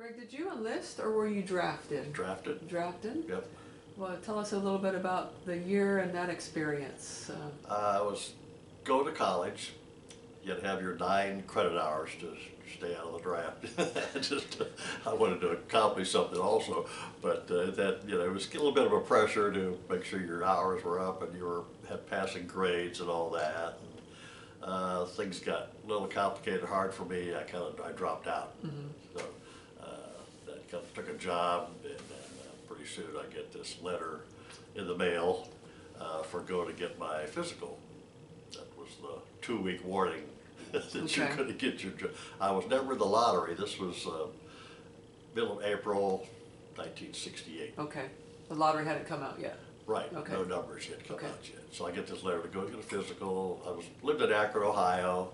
Greg, did you enlist or were you drafted? Drafted. Drafted? Yep. Well, tell us a little bit about the year and that experience. Uh, I was go to college. You had to have your nine credit hours to stay out of the draft. Just, uh, I wanted to accomplish something also, but uh, that you know it was a little bit of a pressure to make sure your hours were up and you were had passing grades and all that. And, uh, things got a little complicated, hard for me. I kind of I dropped out. So uh, that of took a job, and, and uh, pretty soon I get this letter in the mail uh, for go to get my physical. That was the two-week warning that you Okay. couldn't get your. jo- I was never in the lottery. This was uh, middle of April, 1968. okay. The lottery hadn't come out yet. Right, Okay. no numbers yet come Okay. out yet. So I get this letter to go get a physical. I was lived in Akron, Ohio.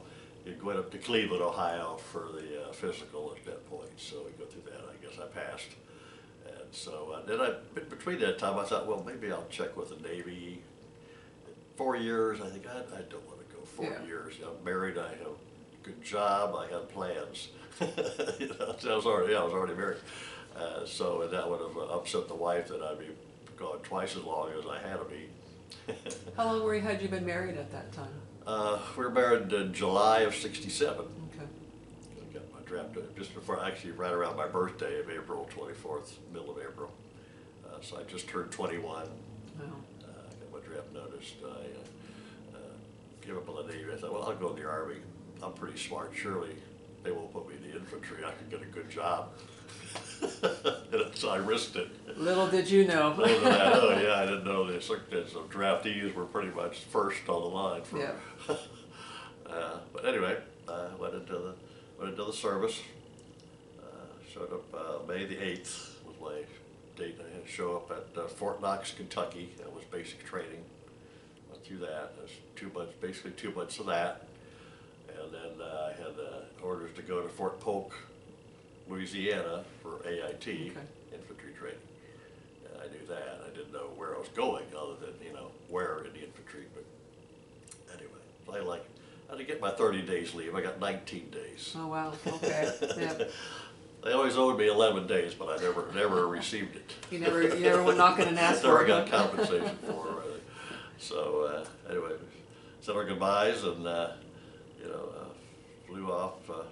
You went up to Cleveland, Ohio for the uh, physical at that point. So we go through that. I guess I passed. And so uh, then I, be- between that time, I thought, well, maybe I'll check with the Navy. Four years, I think I, I don't want to go four Yeah. years. I'm married. I have a good job. I had plans. you know, so I was already, yeah, I was already married. Uh, so and that would have upset the wife that I'd be gone twice as long as I had to be. How long were you, had you been married at that time? uh, we were married in July of '67. Okay. I got my draft uh, just before, actually, right around my birthday of April 24th, middle of April. Uh, so I just turned 21. Wow. Uh, I got my draft notice. I uh, uh, gave up on the Navy. I thought, well, I'll go in the Army. I'm pretty smart. Surely they won't put me in the infantry. I could get a good job. and so I risked it. Little did you know. Other than that, oh yeah, I didn't know circuits of draftees were pretty much first on the line for. Yeah. uh, but anyway, I went into the went into the service. Uh, showed up uh, May the eighth was my date. I had to show up at uh, Fort Knox, Kentucky. That was basic training. Went through that. It was two months, basically two months of that, and then uh, I had uh, orders to go to Fort Polk, Louisiana for AIT Okay. infantry training. And I knew that. I didn't know where I was going other than, you know, where in the infantry. But anyway, I like, I had to get my 30 days leave. I got 19 days. Oh, wow. Okay. Yeah. They always owed me 11 days, but I never, never received it. You never, you never went knocking and asked Never for it. got compensation for it. really. So uh, anyway, said our goodbyes and, uh, you know, uh, flew off uh,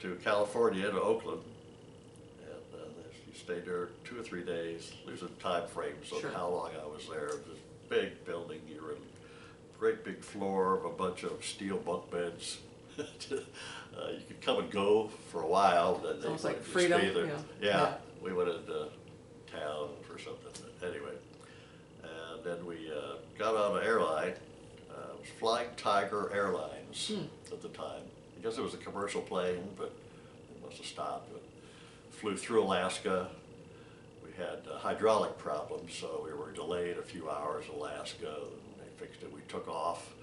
to California, to Oakland. And uh, you stayed there two or three days, there's a time frame, so Sure. how long I was there. This big building, you're in great big floor of a bunch of steel bunk beds. Uh, you could come and go for a while, then they almost like freedom, stay there. yeah. Yeah, Yeah. we went into town for something, but anyway. And then we uh, got on an airline, uh, it was Flying Tiger Airlines Hmm. at the time. I guess it was a commercial plane, but it must have stopped. But flew through Alaska. We had uh, hydraulic problems, so we were delayed a few hours in Alaska. Fixed it. We took off,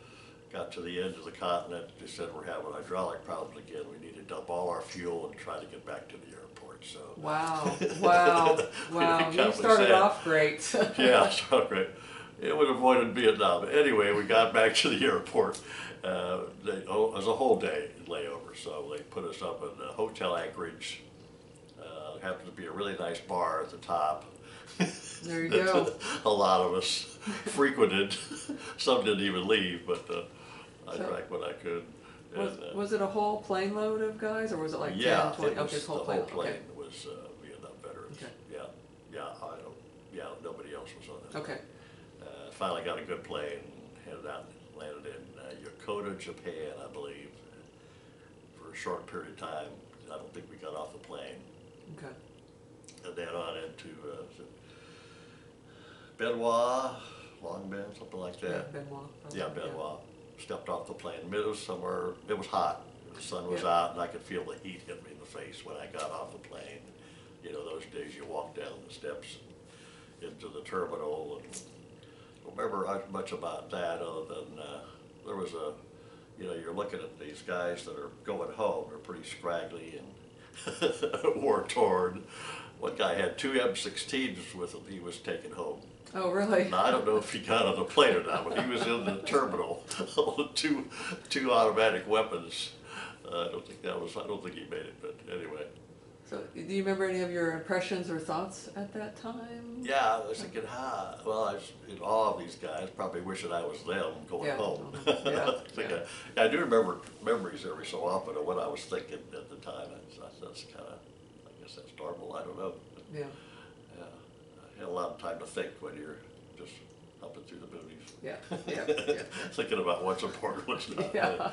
got to the end of the continent. They said we're having hydraulic problems again. We need to dump all our fuel and try to get back to the airport. So Wow. Wow. Wow. We You started sad. off great. yeah, so great. It would have avoided Vietnam. Anyway, we got back to the airport. Uh, they, oh, it was a whole day layover, so they put us up in a Hotel Anchorage. Uh, happened to be a really nice bar at the top. There you go. a lot of us frequented. Some didn't even leave, but uh, I So- drank what I could. Was, And, uh, was it a whole plane load of guys, or was it like yeah, 10, 20? it was, okay, it's the whole whole plane. plane was uh, Vietnam veterans. Okay. Yeah, yeah, I don't, yeah, nobody else was on it. Okay. okay. Uh, finally got a good plane, headed out, and landed in uh, Yokota, Japan, I believe, for a short period of time. I don't think we got off the plane. Okay. And then on into uh, it Bien Hoa, Long Binh, something like that. Bien Hoa. Yeah, Bien Hoa. Stepped off the plane. It was somewhere, it was hot. The sun was Yeah. out and I could feel the heat hit me in the face when I got off the plane. You know, those days you walk down the steps into the terminal and don't remember as much about that other than, uh, there was a, you know, you're looking at these guys that are going home. They're pretty scraggly and war torn. One guy had two M16s with him he was taking home. Oh, really? Now, I don't know if he got on the plane or not, but he was in the terminal, with two, two automatic weapons. Uh, I don't think that was, I don't think he made it, but anyway. So, do you remember any of your impressions or thoughts at that time? Yeah, I was thinking, ah, well, I was in awe of these guys, probably wishing I was them going Yeah, home. yeah, Thinking- yeah. I do remember memories every so often of what I was thinking at the time. That's, that's kind of, I guess that's normal, I don't know. Yeah, I had a lot of time to think when you're just humping through the boonies. yeah, yeah, yeah. Thinking about what's important, what's not. Yeah.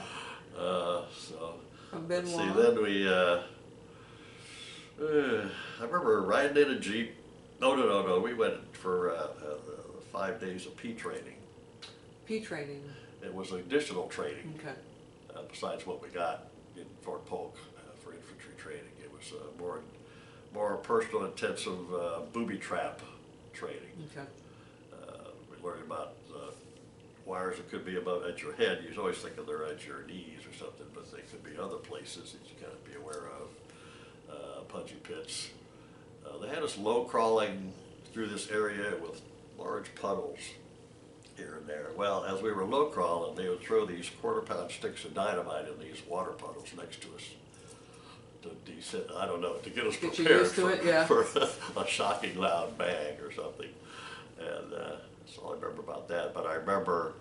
Uh, so, let's see, then we, uh, uh, I remember riding in a Jeep. No, no, no, no, we went for, uh, uh, five days of P training. P training, It was additional training, okay, uh, besides what we got in Fort Polk uh, for infantry training. It was, uh, more, more personal intensive, uh, booby trap training. okay, Uh, we learned about uh, wires that could be above at your head. You always think of they're at your knees or something, but they could be other places that you gotta be aware of. Uh, punji pits. Uh, they had us low crawling through this area with large puddles here and there. Well, as we were low crawling, they would throw these quarter pound sticks of dynamite in these water puddles next to us to descend, I don't know, to get us Get you prepared used to for, it, yeah. for a shocking loud bang or something. And uh, that's all I remember about that. But I remember,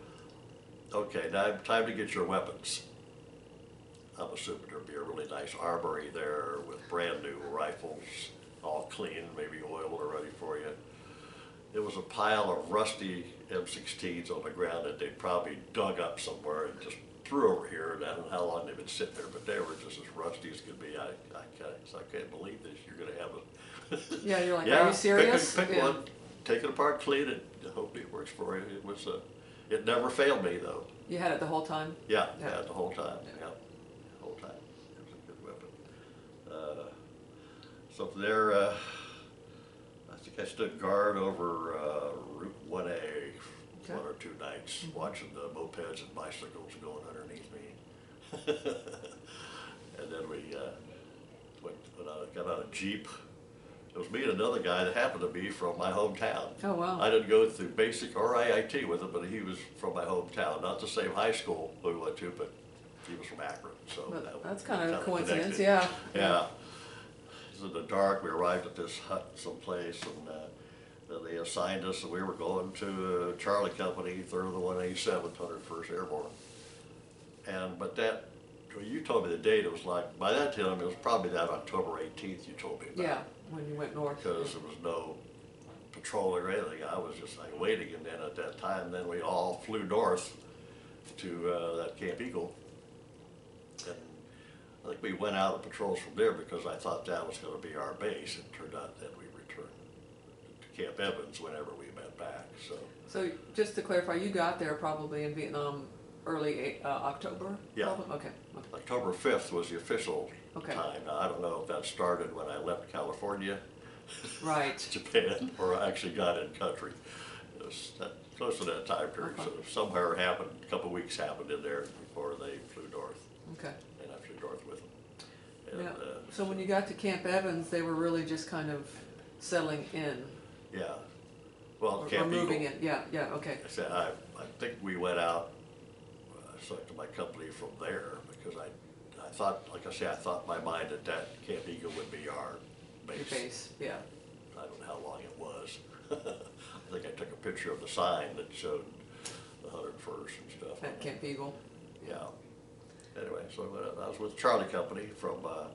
okay, now time to get your weapons. I'm assuming there'd be a really nice armory there with brand new rifles, all clean, maybe oiled or ready for you. There was a pile of rusty M16s on the ground that they probably dug up somewhere and just threw over here. And I don't know how long they've been sitting there, but they were just as rusty as could be. I, I, can't, I can't believe this. You're going to have a. Yeah, you're like, are yeah, you serious? Pick, a- pick Yeah. one, take it apart, clean it. Hopefully it works for you. It was, uh, it never failed me though. You had it the whole time? Yeah, Yeah. yeah, the whole time, Yeah. yeah, the whole time. It was a good weapon. Uh, So from there, uh, I think I stood guard over uh, Route one A. one or two nights, watching the mopeds and bicycles going underneath me. And then we uh, went, went out, got on a Jeep. It was me and another guy that happened to be from my hometown. Oh, wow. I didn't go through basic or AIT with him, but he was from my hometown, not the same high school we went to, but he was from Akron, so. But that- that's kind of a coincidence, connected. yeah. Yeah. It was in the dark, we arrived at this hut someplace, and, uh, they assigned us, and we were going to uh, Charlie Company, through of the one eighty-seventh, hundred first Airborne. And, but that, well, you told me the date, it was like, by that time, it was probably that October eighteenth you told me about Yeah, when you went north. because there was no patrol or anything. I was just like waiting, and then at that time, then we all flew north to uh, that Camp Eagle. And I think we went out of patrols from there because I thought that was gonna be our base. It turned out that we to Camp Evans whenever we went back, so. So just to clarify, you got there probably in Vietnam early uh, October? Yeah. probably? Okay, okay. October fifth was the official Okay. time. Now, I don't know if that started when I left California. Right. Japan, or I actually got in country. It was that, close to that time period, so somewhere happened, a couple weeks happened in there before they flew north, Okay. and I flew north with them. And, Now, uh, so when you got to Camp Evans, they were really just kind of settling in? Yeah, well, or- Or Camp moving Eagle, in, yeah, yeah, okay. I said, I, I think we went out, uh, selected my company from there, because I, I thought, like I said, I thought in my mind that that Camp Eagle would be our Your base. base, yeah. I don't know how long it was. I think I took a picture of the sign that showed the hundred first and stuff. At Camp Eagle. Yeah. Anyway, so I went- I was with Charlie Company from uh,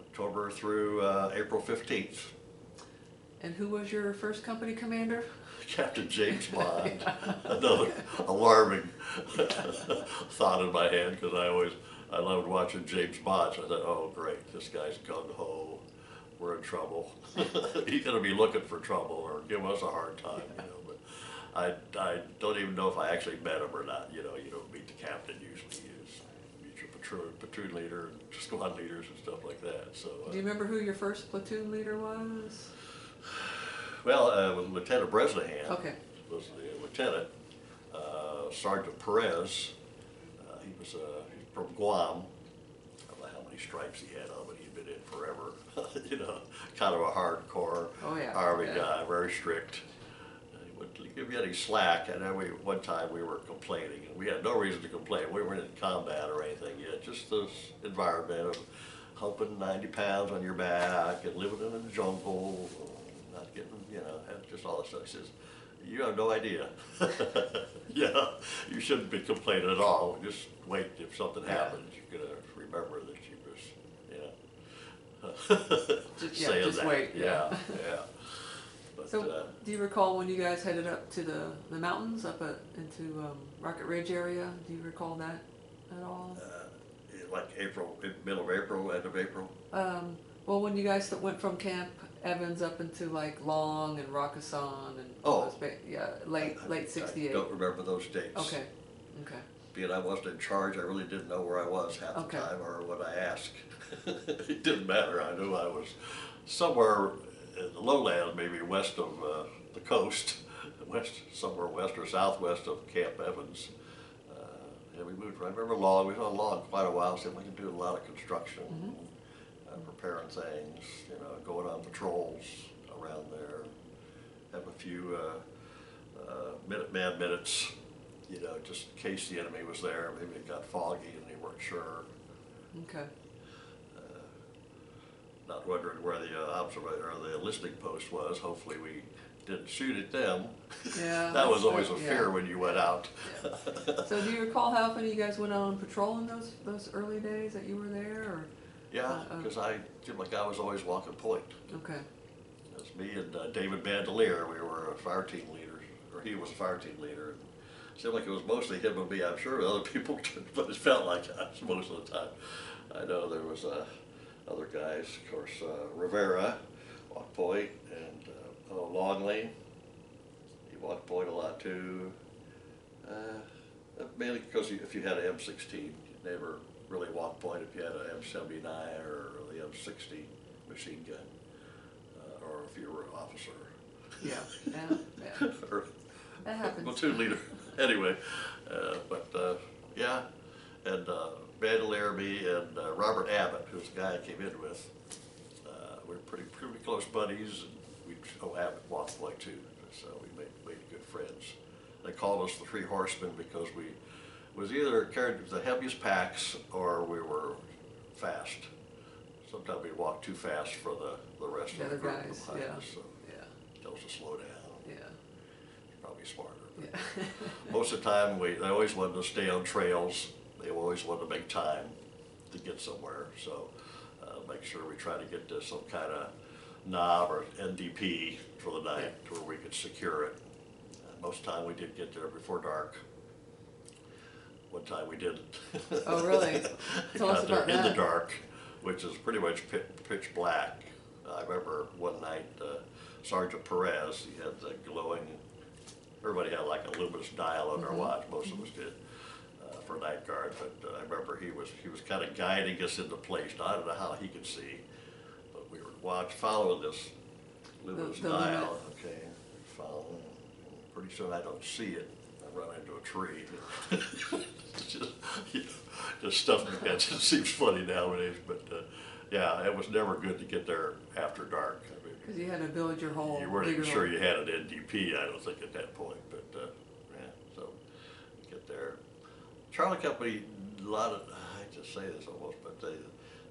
October through uh, April fifteenth. And who was your first company commander? Captain James Bond, another alarming thought in my head because I always I loved watching James Bond. So I thought, oh great, this guy's gung ho. We're in trouble. He's gonna be looking for trouble or give us a hard time, you know. But I I don't even know if I actually met him or not. You know, you don't meet the captain usually. You just meet your platoon platoon leader and squad leaders and stuff like that. So. Uh, Do you remember who your first platoon leader was? Well, uh, Lieutenant Bresnahan. Okay. Was the lieutenant. Uh, Sergeant Perez, uh, he was, uh, from Guam. I don't know how many stripes he had on, but he'd been in forever. you know, kind of a hardcore Oh, yeah, Army yeah. guy, very strict. He wouldn't give you any slack. And then we, one time we were complaining, and we had no reason to complain. We weren't in combat or anything yet, just this environment of humping ninety pounds on your back and living in the jungle, getting, you know, and just all this stuff. He says, you have no idea. yeah, you shouldn't be complaining at all. Just wait if something happens. You're gonna remember that you was, you know, Just- yeah, saying just that. wait, yeah. yeah. yeah. But, So, uh, do you recall when you guys headed up to the, the mountains up at, into um, Rocket Ridge area? Do you recall that at all? uh, like April, middle of April, end of April. Um, well, when you guys went from Camp Evans up into like Long and Rakkasan and all Oh. those ba- yeah, late I- late I '68. don't remember those dates. Okay, okay, Being I wasn't in charge, I really didn't know where I was half the Okay. time or what I asked. it didn't matter. I knew I was somewhere in the lowland, maybe west of uh, the coast, west somewhere west or southwest of Camp Evans. Uh, and we moved. I remember Long. We was on Long quite a while. So we could do a lot of construction, uh, preparing things. You know, going on patrols around there. Have a few. Uh, uh, Minuteman minutes, you know, just in case the enemy was there. Maybe it got foggy and they weren't sure. okay. Uh, Not wondering where the uh, observer or the listening post was. Hopefully, we didn't shoot at them. Yeah, that was always a fear yeah. when you went out. So, do you recall how often you guys went out on patrol in those those early days that you were there? Or yeah, Uh-uh. because I seemed like I was always walking point. okay, was me and uh, David Bandelier. We were uh, fire team leaders, or he was a fire team leader. And it seemed like it was mostly him and me. I'm sure other people, did, but it felt like us most of the time. I know there was uh, other guys, of course, uh, Rivera, walk point, and uh, oh, Longley. He walked point a lot too. Uh, mainly because if you had an M16, you never really walked point if you had an M79 or the M60 machine gun uh, or if you were an officer. yeah, yeah, yeah. or That happens. platoon leader. anyway, uh, but uh, yeah, and uh, Bandolier, me, and uh, Robert Abbott, who's the guy I came in with, uh, we were pretty pretty close buddies. And we oh Abbott walked like too, so we made made good friends. They called us the Three Horsemen because we was either carried the heaviest packs or we were fast. Sometimes we walked too fast for the, the rest The of the other group guys, behind yeah. us. So Yeah, tell us to slow down. yeah, Probably smarter. yeah. Most of the time, we, they always wanted to stay on trails. They always wanted to make time to get somewhere. So uh, make sure we try to get to some kind of knob or NDP for the night where we could secure it. Uh, most of the time, we did get there before dark. One time we didn't. Oh, really? Tell us about In the dark, which is pretty much pi- pitch black. I remember one night uh, Sergeant Perez, he had the glowing, everybody had like a luminous dial on their Mhm. watch, most of us did, uh, for night guard. But uh, I remember he was, he was kind of guiding us into place. Now, I don't know how he could see, but we were watch, following this luminous the dial, okay, following. Pretty soon I don't see it, run into a tree. Just, you know, just stuff like that just seems funny nowadays, but, uh, yeah, it was never good to get there after dark. I mean, Because you had to build your whole. you weren't even sure you had an NDP, I don't think, at that point, but, uh, yeah, so, get there. Charlie Company, a lot of, I hate to say this almost, but they,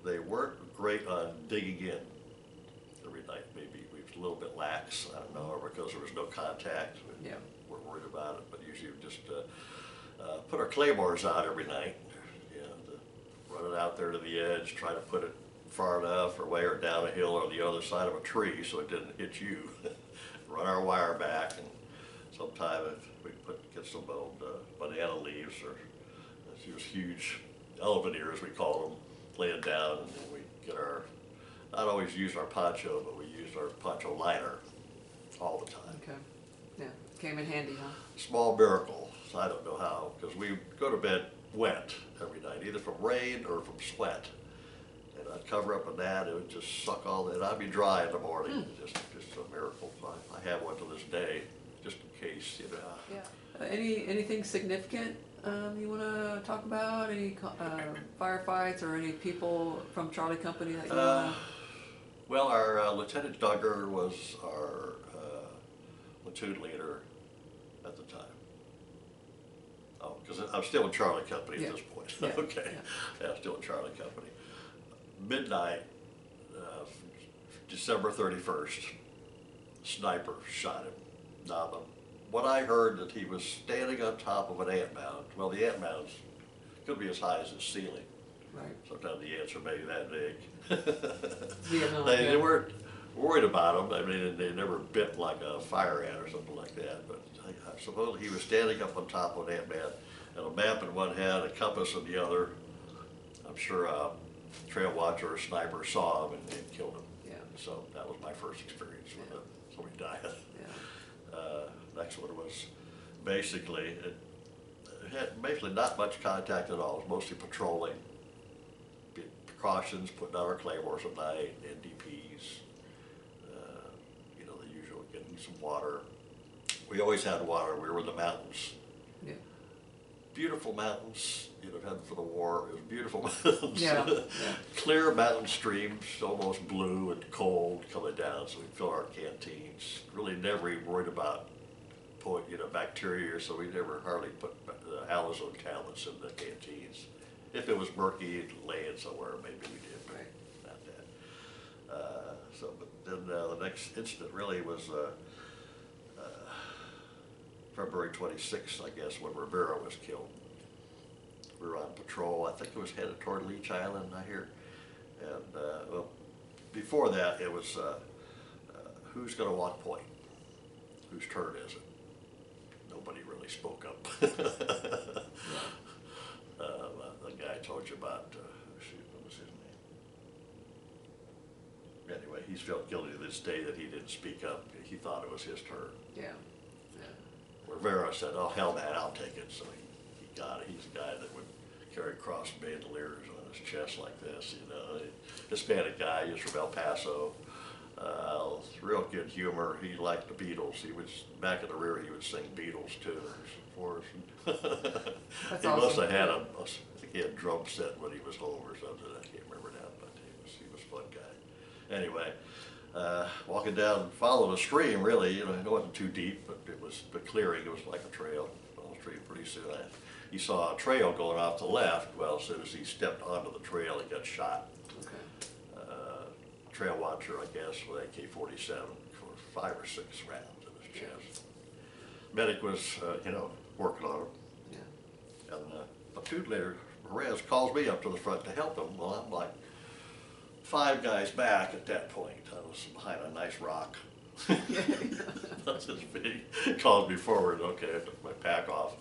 they weren't great on digging in every night, maybe we was a little bit lax, I don't know, or because there was no contact. Yeah. Weren't worried about it, but usually we just, uh, uh, put our claymores out every night, you know, run it out there to the edge, try to put it far enough or way or down a hill or the other side of a tree so it didn't hit you. Run our wire back and sometime if we put, get some old uh, banana leaves or those huge elephant ears, we call them, lay it down and we get our, not always use our poncho, but we use our poncho liner all the time Okay, came in handy, huh? small miracle. I don't know how, because we go to bed wet every night, either from rain or from sweat. And I'd cover up in that, and it would just suck all that. I'd be dry in the morning. Just, just a miracle. I, I have one to this day, just in case, you know. Yeah. Uh, any anything significant um, you want to talk about? Any uh, firefights or any people from Charlie Company that you Uh, want? well, our uh, Lieutenant Duggar was our uh, platoon leader at the time. Oh, because I'm still in Charlie Company Yeah. at this point. Yeah, okay, yeah. I'm still in Charlie Company. midnight, uh, December thirty-first, sniper shot him. Now, the, what I heard that he was standing on top of an ant mound. Well, the ant mounds could be as high as the ceiling. Right. Sometimes the ants are maybe that big. Vietnam, they, yeah. they weren't worried about them. I mean, they never bit like a fire ant or something like that. But I, I suppose he was standing up on top of an ant man, and a map in one hand, a compass in the other. I'm sure a trail watcher or sniper saw him and, and killed him. Yeah. So that was my first experience with Yeah. it. So we. Yeah. Uh, next one was basically, it, it had basically not much contact at all. It was mostly patrolling, precautions, putting out our claymores at night, NDPs, uh, you know, the usual, getting some water. We always had water. We were in the mountains. Beautiful mountains, you know, heading for the war. It was beautiful mountains. Yeah, yeah. Clear mountain streams, almost blue and cold coming down, so we fill our canteens. Really never even worried about put, you know, bacteria, so we never hardly put uh, halazone tablets in the canteens. If it was murky, laying somewhere, maybe we did, but Right. not that. Uh, so, but then uh, the next incident really was uh, February twenty-sixth, I guess, when Rivera was killed. We were on patrol, I think it was headed toward Leech Island, I hear. And, uh, well, before that, it was, uh, uh, who's gonna walk point? Whose turn is it? Nobody really spoke up. Uh, the guy I told you about, uh, shoot, what was his name? Anyway, he's felt guilty to this day that he didn't speak up. He thought it was his turn. Yeah. Rivera said, "Oh hell, man, I'll take it." So he, he got it. He's a guy that would carry cross bandoliers on his chest like this, you know. Hispanic guy, he's from El Paso. Uh, real good humor. He liked the Beatles. He was back in the rear. He would sing Beatles tunes for us. He must have had a, I think he had a drum set when he was home or something. I can't remember now, but he was he was a fun guy. Anyway, uh, walking down, following a stream, really, you know, it wasn't too deep, but it was the clearing. It was like a trail. Followed the stream pretty soon. I, he saw a trail going off the left. Well, as soon as he stepped onto the trail, he got shot. Okay. Uh, trail watcher, I guess, with AK-47 for five or six rounds in his chest. Medic was, uh, you know, working on him. Yeah. And uh, a two later, Perez calls me up to the front to help him. Well, I'm like five guys back at that point. I was behind a nice rock. That's his big. Called me forward. Okay, I took my pack off,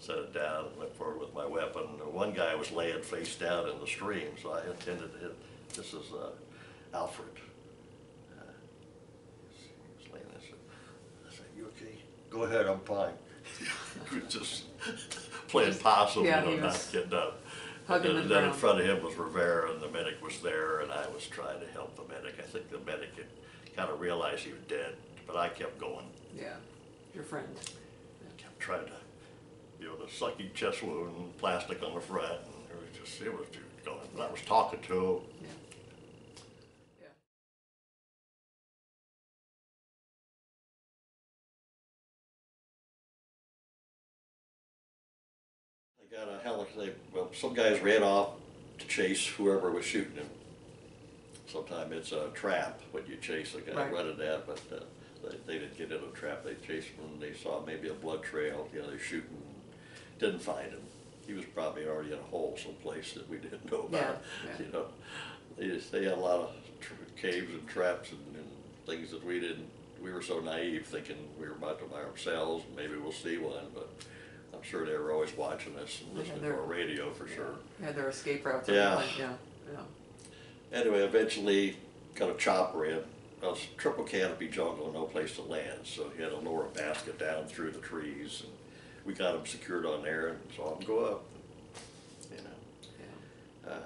set it down, went forward with my weapon. One guy was laying face down in the stream, so I intended to hit. This is uh, Alfred. Uh, he was laying there. so I said, "You okay?" Go ahead. I'm fine. just playing possum, Yeah, you know, not getting up. And the then, in ground. front of him was Rivera, and the medic was there, and I was trying to help the medic. I think the medic had kind of realized he was dead, but I kept going. Yeah. Your friend. I kept trying to, you know, the sucking chest wound, and plastic on the front, and it was just, it was just going. I was talking to him. Yeah. Yeah. They got a helicopter, well, some guys ran off to chase whoever was shooting him. Sometimes it's a trap when you chase a guy Right. running that, but uh, they, they didn't get in a trap. They chased him and they saw maybe a blood trail, you know, they're shooting, didn't find him. He was probably already in a hole someplace that we didn't know about, Yeah, yeah. you know. They just, they had a lot of tr- caves and traps and, and things that we didn't, we were so naive thinking we were about to by ourselves, maybe we'll see one, but I'm sure they were always watching us and listening to our radio for sure. Had their escape routes. Yeah. Yeah. Yeah. Anyway, eventually got a chopper in. Well, it's triple canopy jungle, no place to land, so he had to lower a basket down through the trees, and we got him secured on there and saw him go up. You know, Yeah. uh,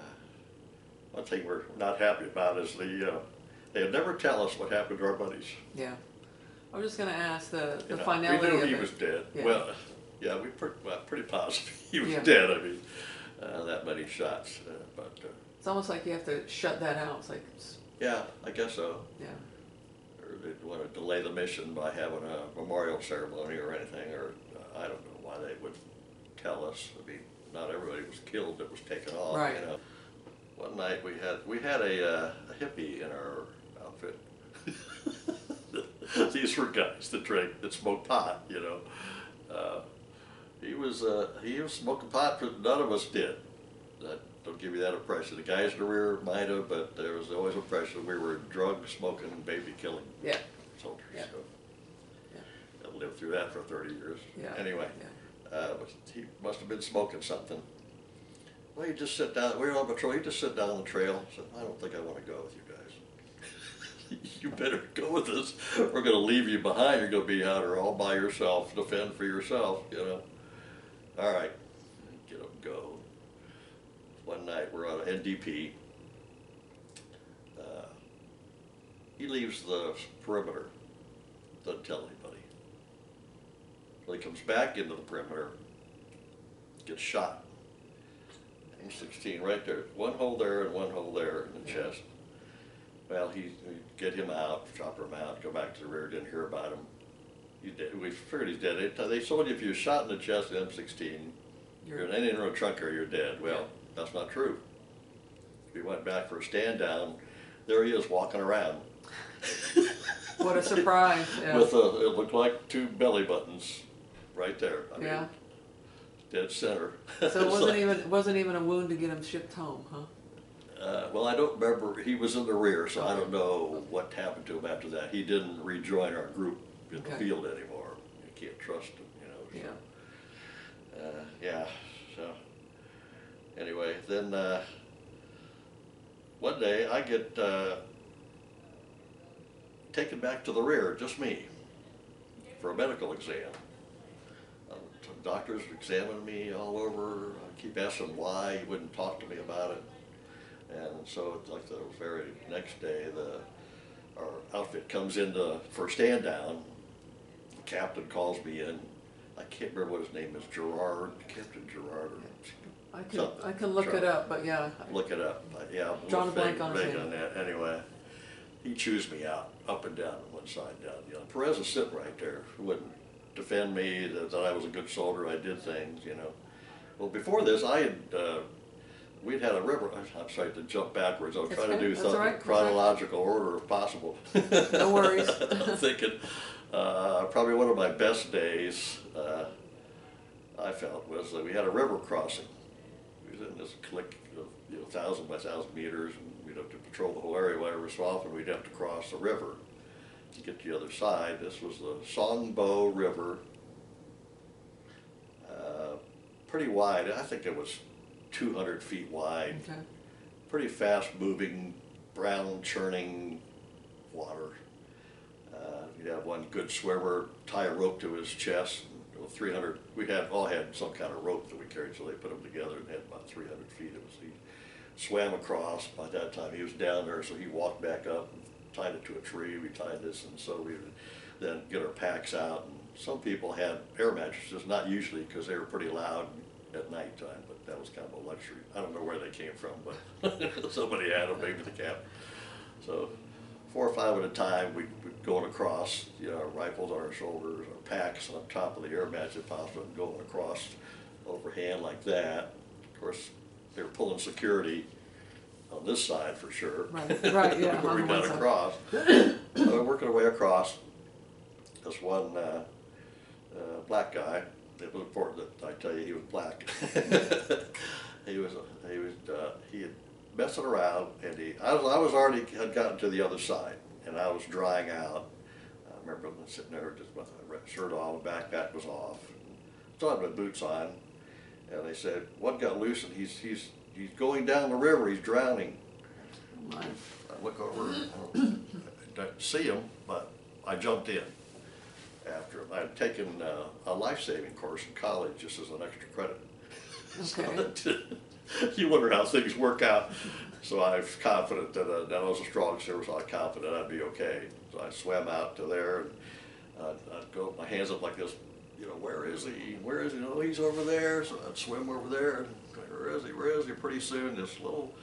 one thing we're not happy about is the uh, they never tell us what happened to our buddies. Yeah. I was just gonna ask the, You the know, finality we knew of he it. was dead. Yeah. Well, yeah, we pretty, well, pretty positive he was Yeah. dead. I mean, uh, that many shots, uh, but uh, It's almost like you have to shut that out. It's like, it's, yeah, I guess so. yeah. or they'd want to delay the mission by having a memorial ceremony or anything, or uh, I don't know why they would tell us. I mean, not everybody was killed that was taken off, Right. you know. one night we had, we had a, uh, a hippie in our outfit. These were guys that drank, that smoked pot, you know. Uh, He was, uh, he was smoking pot, but none of us did. That, don't give you that impression. The guys in the rear might have, but there was always impression we were drug smoking, baby killing Yeah, soldiers, Yeah. so. Yeah. I lived through that for thirty years. yeah. Anyway, yeah. uh, he must have been smoking something. Well, you just sit down, we were on patrol, you just sit down on the trail, said, I don't think I wanna go with you guys. You better go with us, we're gonna leave you behind, you're gonna be out there all by yourself, defend for yourself, you know? All right, get up and go. One night, we're on NDP. Uh, He leaves the perimeter, doesn't tell anybody. So he comes back into the perimeter, gets shot. M16 right there, one hole there and one hole there in the chest. Well, he, we get him out, chopper him out, go back to the rear, didn't hear about him. We figured he's dead. They, they told you if you're shot in the chest with M16, you're You're- an Indian road trunker, you're dead. Well, that's not true. We went back for a stand down, there he is walking around. What a surprise, yeah. With a, it looked like two belly buttons right there. I mean, Yeah. Dead center. So it wasn't like- even, wasn't even a wound to get him shipped home, huh? Uh, well, I don't remember, he was in the rear, so I don't know what happened to him after that. He didn't rejoin our group in the Okay. field anymore. You can't trust them, you know. so. Yeah. Uh, yeah, so, anyway, then, uh, one day I get, uh, taken back to the rear, just me, for a medical exam. Uh, Doctors examining me all over, I keep asking why, he wouldn't talk to me about it. And so it's like the very next day, the, our outfit comes in to, for stand down. Captain calls me in. I can't remember what his name is, Gerard, Captain Gerard, or I can, Something. I can look it up, but yeah. look it up, but yeah. I'm Drawn a blank on his name. that, anyway. He chews me out, up and down, one side down, you know. Perez is sitting right there, who wouldn't defend me, that, that I was a good soldier, I did things, you know. Well, before this, I had, uh, we'd had a river, I'm sorry to jump backwards, I was That's trying to okay, do that's all something right, that's all right. chronological order if possible. No worries. I'm thinking, uh, probably one of my best days, uh, I felt, was that we had a river crossing. We was in this clique of, you know, thousand by thousand meters, and we'd have to patrol the whole area, whenever so often we'd have to cross the river to get to the other side. This was the Song Bo River. Uh, Pretty wide, I think it was two hundred feet wide Okay, pretty fast moving, brown churning water. You'd have one good swimmer tie a rope to his chest, three hundred, we had, all had some kind of rope that we carried, so they put them together and had about three hundred feet. It was, he swam across, by that time he was down there, so he walked back up, and tied it to a tree, we tied this, and so we would then get our packs out. And Some people had air mattresses, not usually, because they were pretty loud at nighttime, but that was kind of a luxury. I don't know where they came from, but somebody had them, maybe the cap. So four or five at a time, we'd, we'd going across, you know, our rifles on our shoulders, our packs on top of the air match if possible, and going across overhand like that. Of course, they were pulling security on this side for sure. Right, right, yeah, on we the got across. So we're working our way across. This one, uh, uh, black guy, it was important that I tell you he was black. He was, he was, uh, he had messing around and he, I was, I was already, had gotten to the other side and I was drying out. I remember sitting there just with red shirt on, backpack was off. Still had my boots on. And they said, what got loose and he's, he's, he's going down the river, he's drowning. I look over, I don't see him, but I jumped in after him. I had taken uh, a life-saving course in college just as an extra credit. So Okay. You wonder how things work out. So I was confident that, uh, that I was a strong swimmer, so I was confident I'd be okay. So I swam out to there and I'd, I'd go, my hands up like this, you know, where is he? Where is he? Oh, he's over there. So I'd swim over there and where is he? Where is he? Pretty soon this little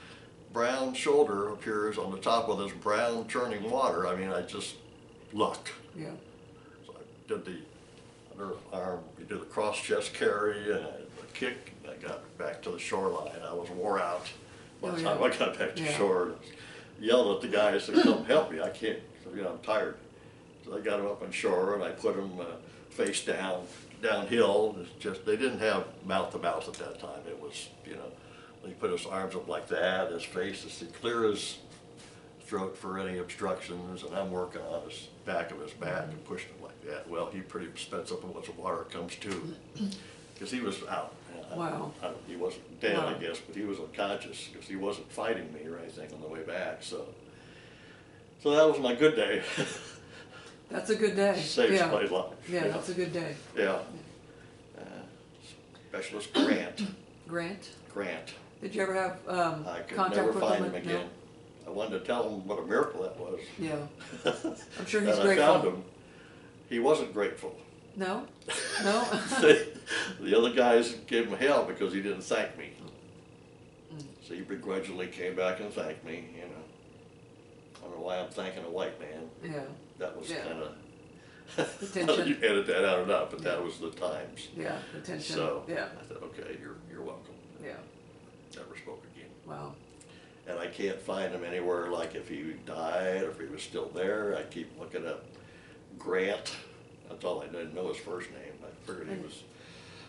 brown shoulder appears on the top of this brown churning water. I mean, I just lucked. yeah, So I did the underarm, you did the cross chest carry and I- the kick, I got back to the shoreline. I was wore out By Oh, the yeah. time I got back to Yeah. shore, yelled at the guys to come help me. I can't, you know, I'm tired. So I got them up on shore and I put them uh, face down, downhill. It's just, they didn't have mouth to mouth at that time. It was, you know, he put his arms up like that, his face is clear as throat for any obstructions, and I'm working on his back of his back and pushing him like that. Well, he pretty spends up once the water comes to, because he was out. Wow. I- He wasn't dead, I Wow. guess, but he was unconscious, because he wasn't fighting me or anything on the way back, so. So that was my good day. That's a good day. Saved Yeah. my life. Yeah, that's a good day. Yeah. Uh, Specialist Grant, Grant, Grant. did you ever have, um, I could contact never with find him? him No? again. I wanted to tell him what a miracle that was. Yeah, I'm sure he's And I found grateful. him. He wasn't grateful. No? No? The other guys gave him hell because he didn't thank me. Mm. So he begrudgingly came back and thanked me, you know. I don't know why I'm thanking a white man. Yeah, That was Yeah. The tension. you edit that out or not, but that was the times. yeah, attention, So, yeah, I thought, okay, you're, you're welcome. yeah, Never spoke again. wow, And I can't find him anywhere, like if he died or if he was still there. I keep looking up Grant. That's all I didn't know his first name. I figured he was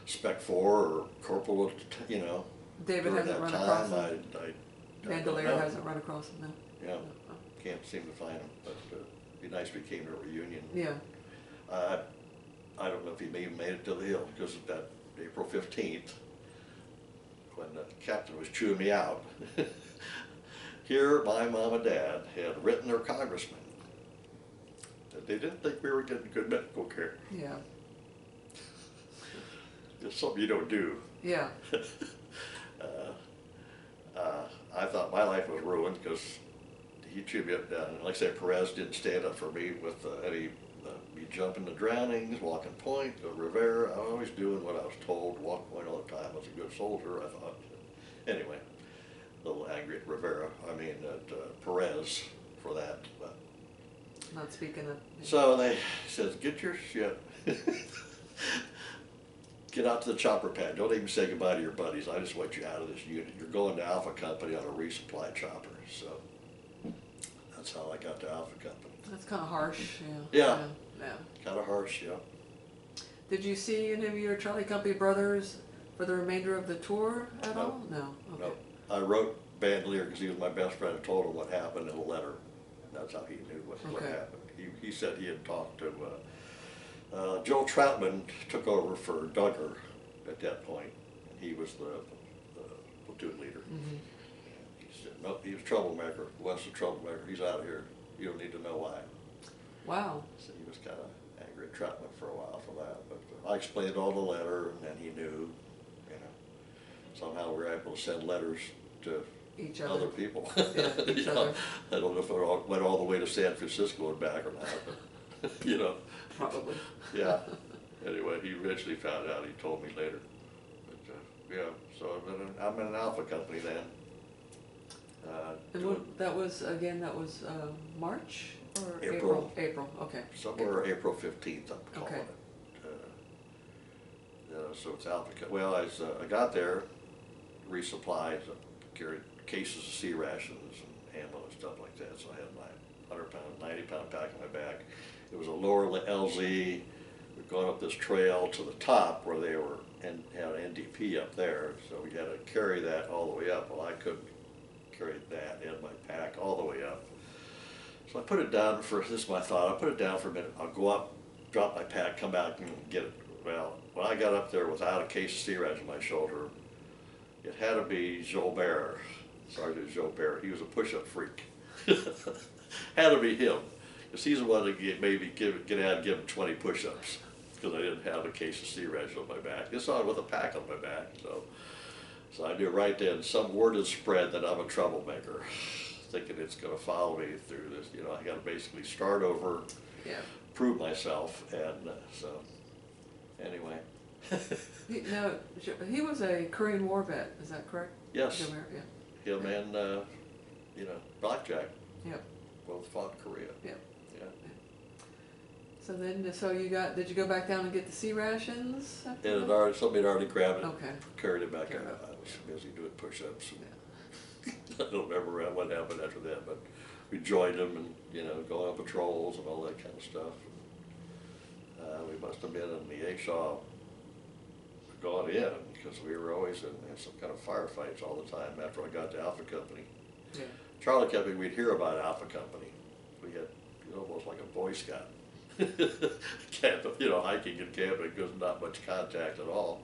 Spec Four or Corporal, you know. David during hasn't that run across time. him? I, I. I don't Bandolier know. hasn't run across him, no? Yeah, can't seem to find him, but uh, it'd be nice if he came to a reunion. Yeah, Uh, I don't know if he even made it to the hill, because of that April fifteenth, when the captain was chewing me out. Here, my mom and dad had written their congressman they didn't think we were getting good medical care. yeah, It's something you don't do. yeah, Uh, uh, I thought my life was ruined because he chewed me up down. Like I said, Perez didn't stand up for me with uh, any, uh, me jumping the drownings, walking point, uh, Rivera. I was always doing what I was told, walk point all the time. I was a good soldier, I thought. Anyway, a little angry at Rivera, I mean, at uh, Perez for that. But. Not speaking of. So they says, get your shit. Get out to the chopper pad. Don't even say goodbye to your buddies. I just want you out of this unit. You're going to Alpha Company on a resupply chopper. So that's how I got to Alpha Company. That's kinda harsh, yeah. Yeah. Yeah. Kind of harsh, yeah. Did you see any of your Charlie Company brothers for the remainder of the tour at No. all? No, No, okay. I wrote Bandolier because he was my best friend. and told him what happened in a letter. That's how he knew what, what Okay. happened. He, he said he had talked to, uh, uh, Joel Troutman took over for Duggar at that point, and he was the, the platoon leader. Mhm. He said, nope, he was troublemaker, Wes a troublemaker, he's out of here, you don't need to know why. Wow, So he was kinda angry at Troutman for a while for that, but I explained all the letter, and then he knew, you know. Somehow we were able to send letters to each other other. people. Yeah, each You know, other. I don't know if it all, went all the way to San Francisco and back or not, but, you know, Probably. yeah. Anyway, he eventually found out, he told me later. But, uh, yeah, so I'm in, an- I'm in an Alpha company then. Uh, And doing what, that was, again, that was, uh, March or April. April? April, okay. Somewhere April fifteenth, I'm calling Okay. it. Uh, Yeah, so it's Alpha, Co- well, I, uh, I got there, resupplies, I carried cases of C rations and ammo and stuff like that, so I had my hundred pound, ninety pound pack on my back. It was a lower LZ, we'd gone up this trail to the top where they were, and had an NDP up there, so we had to carry that all the way up, well, I couldn't carry that in my pack all the way up. So I put it down for, this is my thought, I put it down for a minute, I'll go up, drop my pack, come back and get it. Well, when I got up there without a case of C-Raj on my shoulder, it had to be Jobert, Sergeant Jobert, he was a push-up freak. Had to be him, because he's the one that get, maybe give, get out and give him twenty push-ups, because I didn't have a case of C-Raj on my back. It's on with a pack on my back, so. So I knew right then, some word has spread that I'm a troublemaker, thinking it's gonna follow me through this, you know, I gotta basically start over, Yeah. prove myself, and uh, so, anyway. He, no, he was a Korean War vet, is that correct? Yes, Joe Yeah, him and, uh, you know, Blackjack yep, both fought Korea, yep. yeah. So then, so you got, did you go back down and get the C rations? after it that? already, somebody had already grabbed it, Okay, carried it back it. I was busy doing push-ups. yeah. I don't remember what happened after that, but we joined them and, you know, going on patrols and all that kind of stuff. Uh, we must have been in the A Shau gone in, because we were always in, in some kind of firefights all the time after I got to Alpha Company. Yeah. Charlie Company, we'd hear about Alpha Company. We had you know, almost like a Boy Scout. Camp, you know, hiking and camping, because not much contact at all.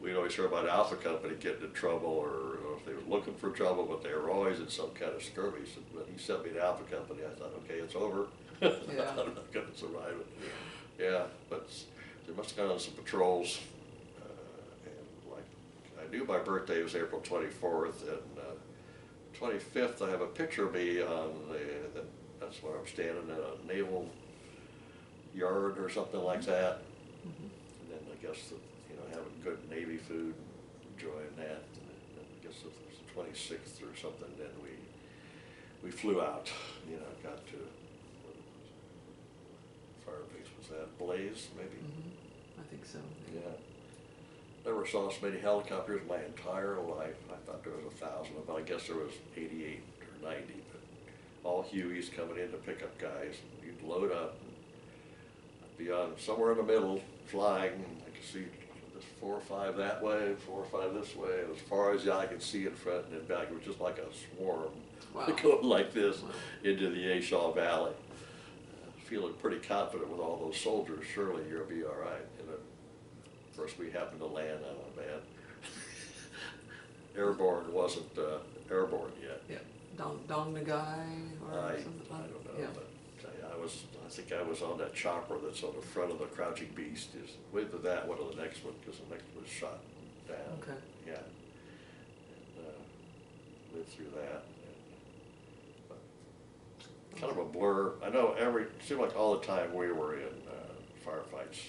We'd always hear about Alpha Company getting in trouble, or, or if they were looking for trouble, but they were always in some kind of skirmish. And when he sent me to Alpha Company, I thought, okay, it's over. Yeah. I'm not gonna survive it. Yeah, but they must have gone on some patrols. uh, And like, I knew my birthday was April twenty-fourth, and uh, twenty-fifth, I have a picture of me on the, the- that's where I'm standing in a naval yard or something like that. Mhm. And then I guess, the- you know, having good Navy food, enjoying that. And then I guess it was the twenty-sixth or something, then we, we flew out, you know, got to, what was it? fire base was that, Blaze, maybe? Mhm. I think so. Yeah. Never saw so many helicopters in my entire life. I thought there was a thousand of them. I guess there was eighty-eight or ninety, but all Hueys coming in to pick up guys. You'd load up and I'd be on somewhere in the middle flying and I could see this four or five that way, four or five this way. As far as the eye could see in front and in back, it was just like a swarm Wow. going like this Wow. into the A Shau Valley. Uh, Feeling pretty confident with all those soldiers, surely you'll be all right. Of course, we happened to land on a bad. Airborne wasn't uh, airborne yet. Yeah. Dong, Dong Ngai or I, I something? don't know, Yeah. but tell you, I was, I think I was on that chopper that's on the front of the Crouching Beast. Is with that one or the next one, because the next one was shot down. Okay. Yeah. And, uh, lived through that. and- Kind of a blur. I know every, it seemed like all the time we were in uh, firefights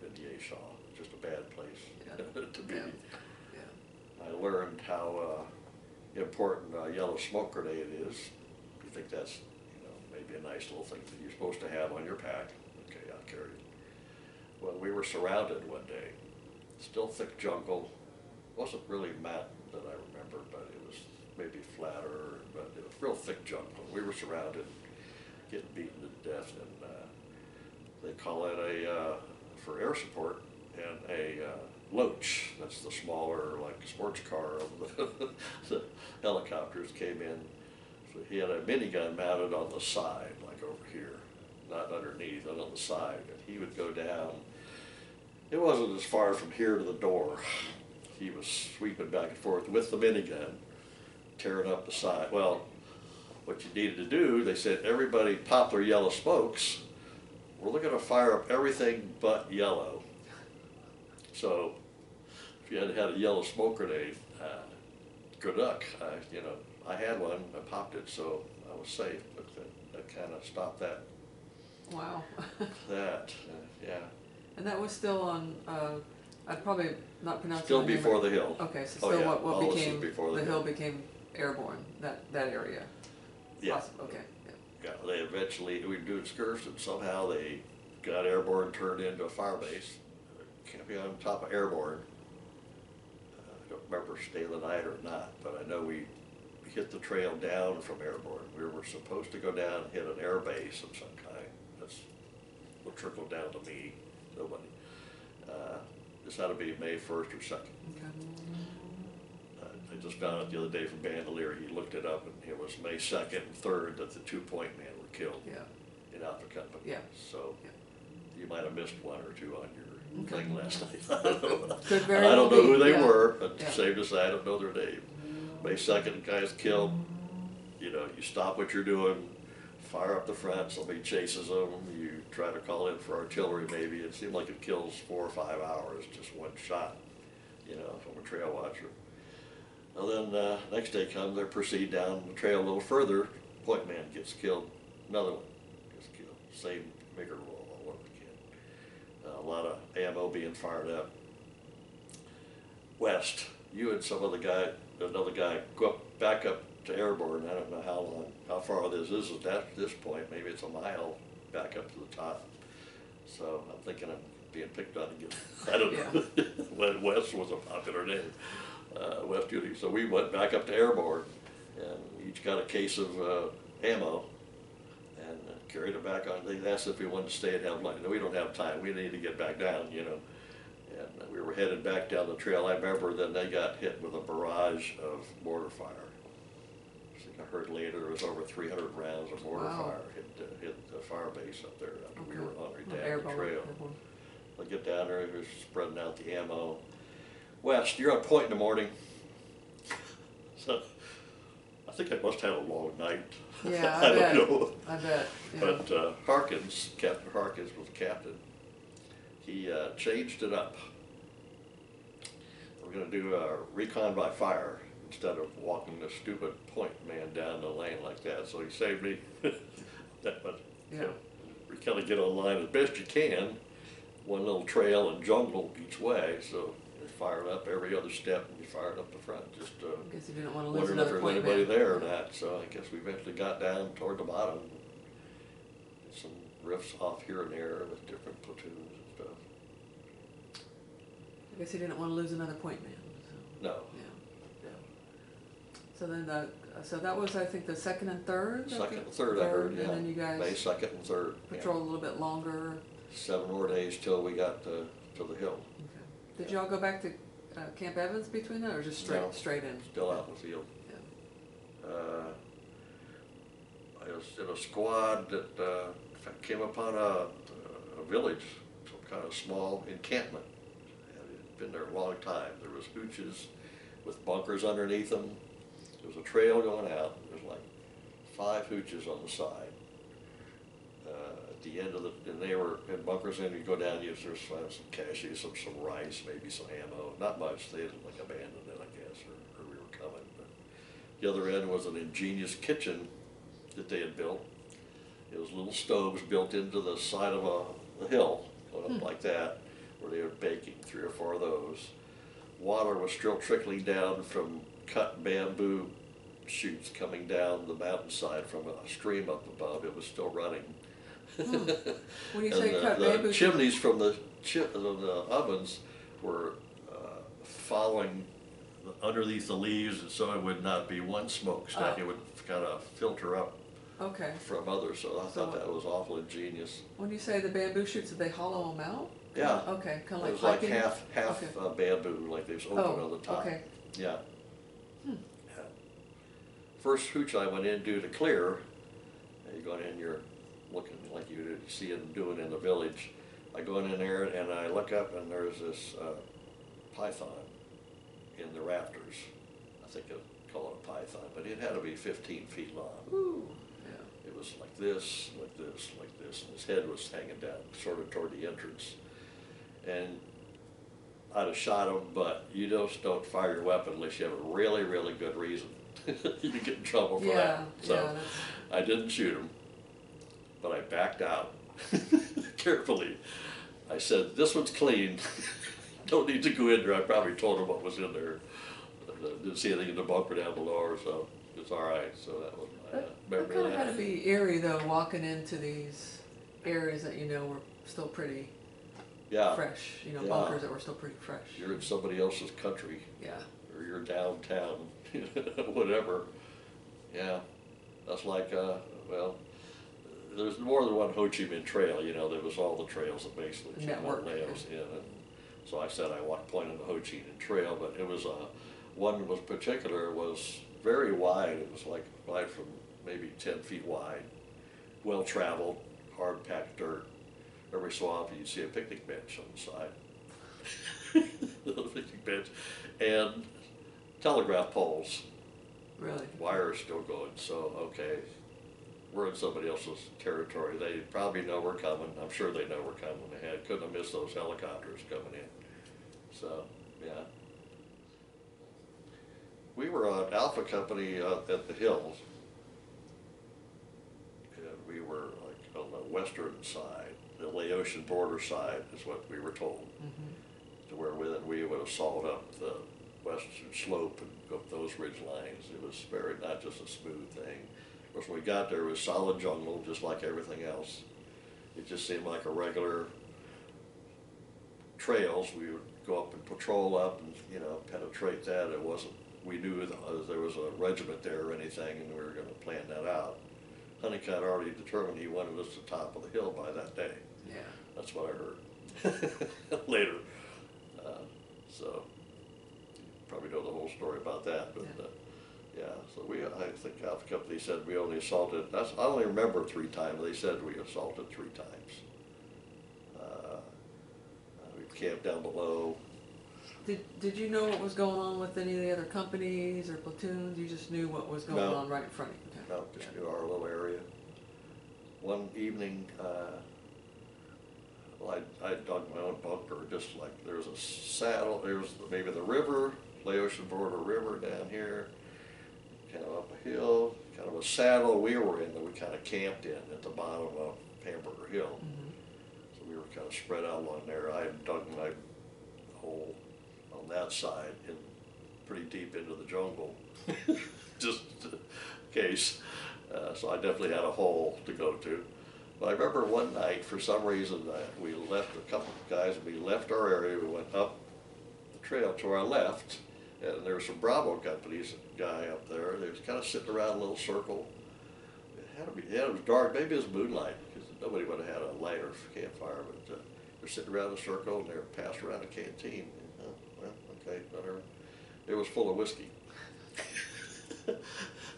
in the Shaw, just a bad place to be. I learned how uh, important uh, yellow smoke grenade is. You think that's, you know, maybe a nice little thing that you're supposed to have on your pack. Okay, I carried it. Well, we were surrounded one day, still thick jungle. Wasn't really mountain that I remember, but it was maybe flatter, but it was real thick jungle. We were surrounded, getting beaten to death, and uh, they call it a, uh, for air support, and a uh, loach. That's the smaller, like sports car of the, the helicopters came in. So he had a minigun mounted on the side, like over here, not underneath, but on the side. And he would go down. It wasn't as far from here to the door. He was sweeping back and forth with the minigun, tearing up the side. Well, what you needed to do, they said, everybody pop their yellow smokes. We're looking to fire up everything but yellow. So if you had had a yellow smoke grenade, uh, good luck. I, you know, I had one, I popped it, so I was safe, but that, that kind of stopped that, Wow. that, uh, yeah. and that was still on, uh, I'd probably not pronounce Still the name before right. the hill. Okay, so Oh, still yeah, what, what all this is became, before the the hill hill. became airborne, that, that area? Yeah. Possi- Okay, yeah. Yeah, they eventually, we doing excursions, somehow they got airborne, turned into a fire base. Can't be on top of airborne. Uh, I don't remember staying the night or not, but I know we hit the trail down from airborne. We were supposed to go down, and hit an air base of some kind. That's what trickled down to me, nobody. Uh, This had to be May first or second. Okay. Uh, I just found out the other day from Bandelier, he looked it up and it was May second and third that the two point men were killed Yeah, in Alpha Company. Yeah. So Yeah. you might have missed one or two on your Okay. thing last night. I don't know. Could very I don't well know who be, they yeah. were, but Yeah. same to say, I don't know their name. May second, guy's killed, you know, you stop what you're doing, fire up the front, somebody chases them, you try to call in for artillery maybe, it seemed like it kills four or five hours, just one shot, you know, from a trail watcher. And then, uh, next day comes, they proceed down the trail a little further, point man gets killed, another one gets killed, same bigger roll all over again. Uh, a lot of ammo being fired up. West, you and some other guy, another guy, go up, back up to airborne, I don't know how long, how far this is at that, this point, maybe it's a mile back up to the top. So I'm thinking I'm being picked on again, I don't know. When West was a popular name, uh, West Duty, so we went back up to airborne, and each got a case of uh, ammo carried it back on. They asked if we wanted to stay and have lunch. No, we don't have time. We need to get back down, you know. And we were headed back down the trail. I remember then they got hit with a barrage of mortar fire. I think I heard later there was over 300 rounds of mortar Wow. fire hit, uh, hit the fire base up there after we were on Okay. down the trail. I get down there, they're spreading out the ammo. West, you're on point in the morning. So, I think I must have had a long night. Yeah, I I bet, don't know. I bet, yeah. But uh, Harkins, Captain Harkins was captain. He uh, changed it up. We're gonna do a recon by fire instead of walking the stupid point man down the lane like that. So he saved me that much. Yeah. We kind of get online as best you can, one little trail and jungle each way. So you fired up every other step and you fired up the front. Just uh, I guess you didn't wanna lose wondering if another there was point anybody there or not, so I guess we eventually got down toward the bottom. Did Some riffs off here and there with different platoons and stuff. I guess you didn't wanna lose another point man, so, No, yeah. So then the, so that was, I think, the second and third? I second think? and third I heard, yeah. And then you May guys second and third. yeah. patrol a little bit longer. Seven more days till we got to, to the hill. Did y'all go back to uh, Camp Evans between that, or just No. straight, straight in? still out in the field. Yeah. Uh, I was in a squad that, uh, came upon a, a village, some kind of small encampment. And it had been there a long time. There was hooches with bunkers underneath them. There was a trail going out. There was like five hooches on the side. The end of the, and they were in bunkers, and you go down, you there's some some cashews, some, some rice, maybe some ammo, not much. They had like abandoned it, I guess, or, or we were coming, but. The other end was an ingenious kitchen that they had built. It was little stoves built into the side of a, a hill, going up hmm. like that, where they were baking three or four of those. Water was still trickling down from cut bamboo shoots coming down the mountainside from a stream up above. It was still running. When you say the- cut the bamboo. chimneys from the chi- the the ovens were uh, following the- underneath the leaves, and so it would not be one smokestack. Oh. It would kind of filter up Okay, from others, so I So- thought that was awful ingenious. when you say the bamboo shoots, did they hollow them out? Yeah. Okay, kinda It like was like hiking? half, half Okay. uh, bamboo, like they was open Oh, on the top. okay. Yeah. Hmm. Yeah. First hooch I went in due to clear, and you go in, you're looking like you see them doing in the village. I go in there and I look up and there's this uh, python in the rafters. I think they call it a python, but it had to be fifteen feet long. Ooh, yeah. It was like this, like this, like this, and his head was hanging down, sort of toward the entrance. And I'd have shot him, but you just don't fire your weapon unless you have a really, really good reason. you get in trouble for Yeah, that. So yeah, I didn't shoot him, but I backed out carefully. I said, "This one's clean. don't need to go in there." I probably told him what was in there. Uh, Didn't see anything in the bunker down below, so it's all right. So that was my uh, that, memory that of kinda had to be eerie though, walking into these areas that you know were still pretty Yeah, fresh, you know, Yeah. bunkers that were still pretty fresh. you're in somebody else's country, Yeah, or you're downtown, whatever. Yeah, that's like, uh, well, there's more than one Ho Chi Minh Trail, you know, there was all the trails that basically Network, Laos, yeah. and So I said I walked pointing the Ho Chi Minh Trail, but it was, uh, one was particular, was very wide, it was like wide from maybe ten feet wide, well-traveled, hard-packed dirt. Every so often you'd see a picnic bench on the side. Little picnic bench, and telegraph poles, really. wire is still going, so, okay, we're in somebody else's territory, they probably know we're coming, I'm sure they know we're coming, they had, couldn't have missed those helicopters coming in, so, yeah. We were on Alpha Company uh, at the Hills, and we were like on the western side, the Laotian border side is what we were told Mhm. to where then we would have sawed up the western slope and up those ridge lines. It was very, not just a smooth thing. When we got there, it was solid jungle, just like everything else. It just seemed like a regular trails. We would go up and patrol up and, you know, penetrate that. It wasn't we knew uh, there was a regiment there or anything, and we were gonna plan that out. Honeycutt already determined he wanted us to top of the hill by that day. Yeah. That's what I heard later. Uh, so probably know the whole story about that, but Yeah. uh, yeah. So we, I think Alpha Company said we only assaulted. That's I only remember three times. They said we assaulted three times. Uh, uh, we camped down below. Did, did you know what was going on with any of the other companies or platoons? You just knew what was going No. on right in front of you? Okay. No, just knew our little area. One evening, uh, well, I, I dug my own bunker, just like, there was a saddle, there was maybe the river, Laotian Border River down here, kind of up a hill, kind of a saddle we were in that we kind of camped in at the bottom of Hamburger Hill. Mhm. So we were kind of spread out along there. I had dug my hole on that side and pretty deep into the jungle, just in case. Uh, so I definitely had a hole to go to. But I remember one night, for some reason, uh, we left, a couple of guys, we left our area, we went up the trail to our left, and there was some Bravo companies guy up there. They was kind of sitting around a little circle. It had to be, yeah, it was dark, maybe it was moonlight, because nobody would have had a light or campfire, but uh, they're sitting around a circle and they were passed around a canteen. Oh, well, okay, whatever. It was full of whiskey.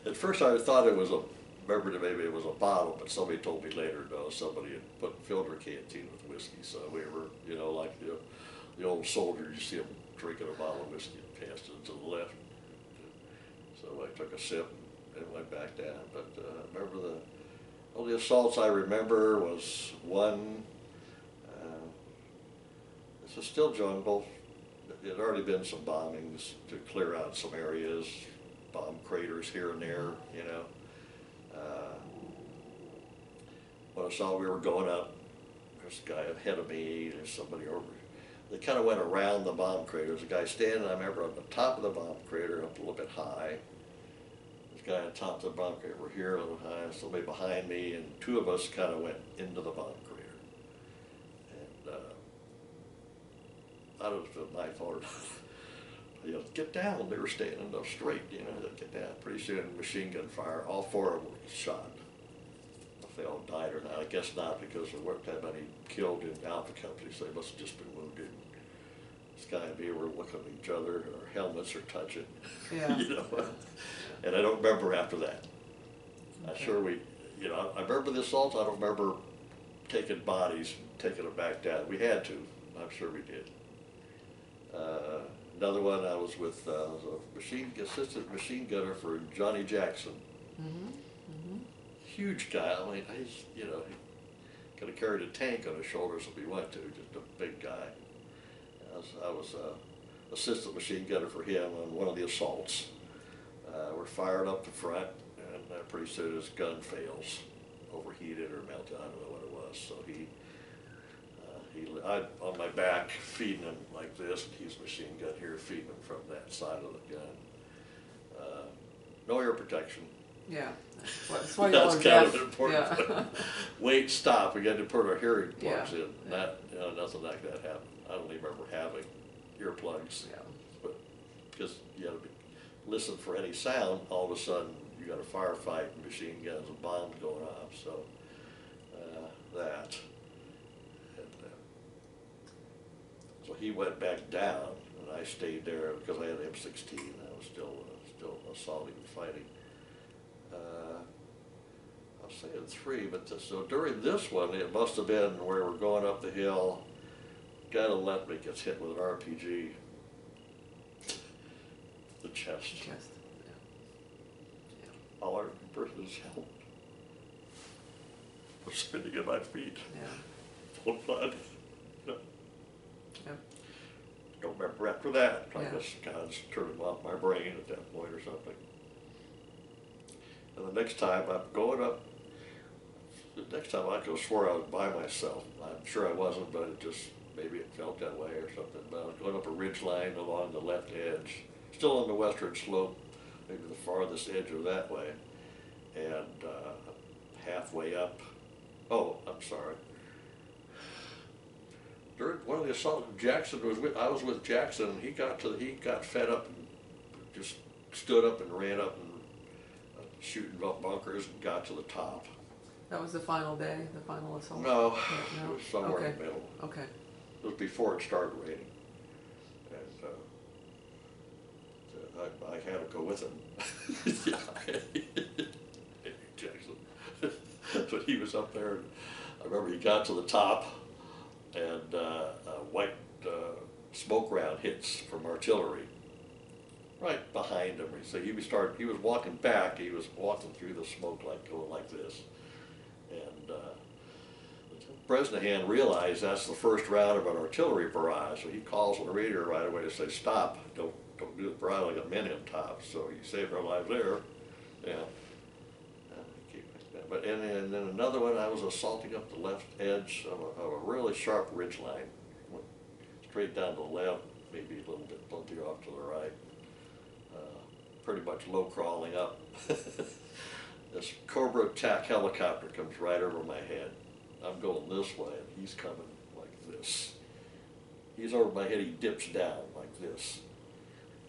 At first I thought it was a, remember that maybe it was a bottle, but somebody told me later, no, somebody had put, filled their canteen with whiskey, so we were, you know, like the, the old soldier, you see them drinking a bottle of whiskey it to the left. So I took a sip and went back down, but, uh, remember the, only assaults I remember was one, uh, this is still jungle. There had already been some bombings to clear out some areas, bomb craters here and there, you know. Uh, When I saw we were going up, there's a guy ahead of me, there's somebody over. They kind of went around the bomb crater. There's a guy standing, I remember, on the top of the bomb crater, up a little bit high. This guy on top of the bomb crater, we're here a little high, somebody behind me, and two of us kind of went into the bomb crater. And, uh, I don't know if it was my fault. You know, get down, they were standing up straight, you know, get down. Pretty soon, machine gun fire, all four of them were shot. If they all died or not, I guess not, because there weren't that many killed in Alpha Company, so they must have just been wounded. This guy and me were looking at each other, our helmets are touching. Yeah. You know, and I don't remember after that. I Okay. sure we, you know, I remember the assaults, I don't remember taking bodies, taking them back down. We had to, I'm sure we did. Uh, Another one, I was with, uh, was a machine, assistant machine gunner for Johnny Jackson. Mhm. Mhm. Huge guy, I mean, he's, you know, he could have carried a tank on his shoulders if he went to, just a big guy. I was, I was, uh, assistant machine gunner for him on one of the assaults. Uh, we're fired up the front, and uh, pretty soon his gun fails, overheated or melted, I don't know what it was, so he, uh, he, I, on my back, feeding him like this, he's machine gun here, feeding him from that side of the gun. Uh, No air protection. Yeah. That's why- That's why y'all That's are kind of important. Yeah. Wait, stop, we got to put our hearing plugs Yeah, in, yeah. that, you know, nothing like that happened. I don't even remember having earplugs. Yeah. But, because you gotta be, listen for any sound, all of a sudden, you got a firefight, machine guns and bombs going off, so, uh, that. And, uh, So he went back down, and I stayed there, because I had M sixteen, I was still, uh, still assaulting and fighting. Uh, I was saying three, but this, so during this one, it must have been where we're going up the hill, guy to the left me gets hit with an RPG. The chest. Chest. Yeah. All I remember is helmet. Was spinning at my feet, Yeah. full of blood. No, Yep. Don't remember after that. I Yeah. guess God's turned off my brain at that point or something. And the next time I'm going up, the next time I go swear I was by myself. I'm sure I wasn't, but it just, maybe it felt that way or something. But I was going up a ridge line along the left edge, still on the western slope, maybe the farthest edge of that way. And uh, halfway up, oh, I'm sorry. During one of the assaults, Jackson was with, I was with Jackson, he got to, he got fed up and just stood up and ran up and uh, shooting bu- bunkers and got to the top. That was the final day, the final assault? No, it was somewhere in Okay. the middle. Okay, It was before it started raining. And, uh, I, I had to go with him. Jackson. But he was up there, and I remember he got to the top, and, uh, a white, uh, smoke round hits from artillery. Right behind him, so he was start, he was walking back, he was walking through the smoke like, going like this. And, uh, Bresnahan realized that's the first round of an artillery barrage, so he calls on the radio right away to say, stop, don't, don't do the barrage, I got men top, so he saved our lives there, yeah. But, and, and then another one, I was assaulting up the left edge of a, of a really sharp ridge line, went straight down to the left, maybe a little bit bumpy off to the right. Uh, Pretty much low crawling up. This Cobra attack helicopter comes right over my head. I'm going this way and he's coming like this. He's over my head, he dips down like this.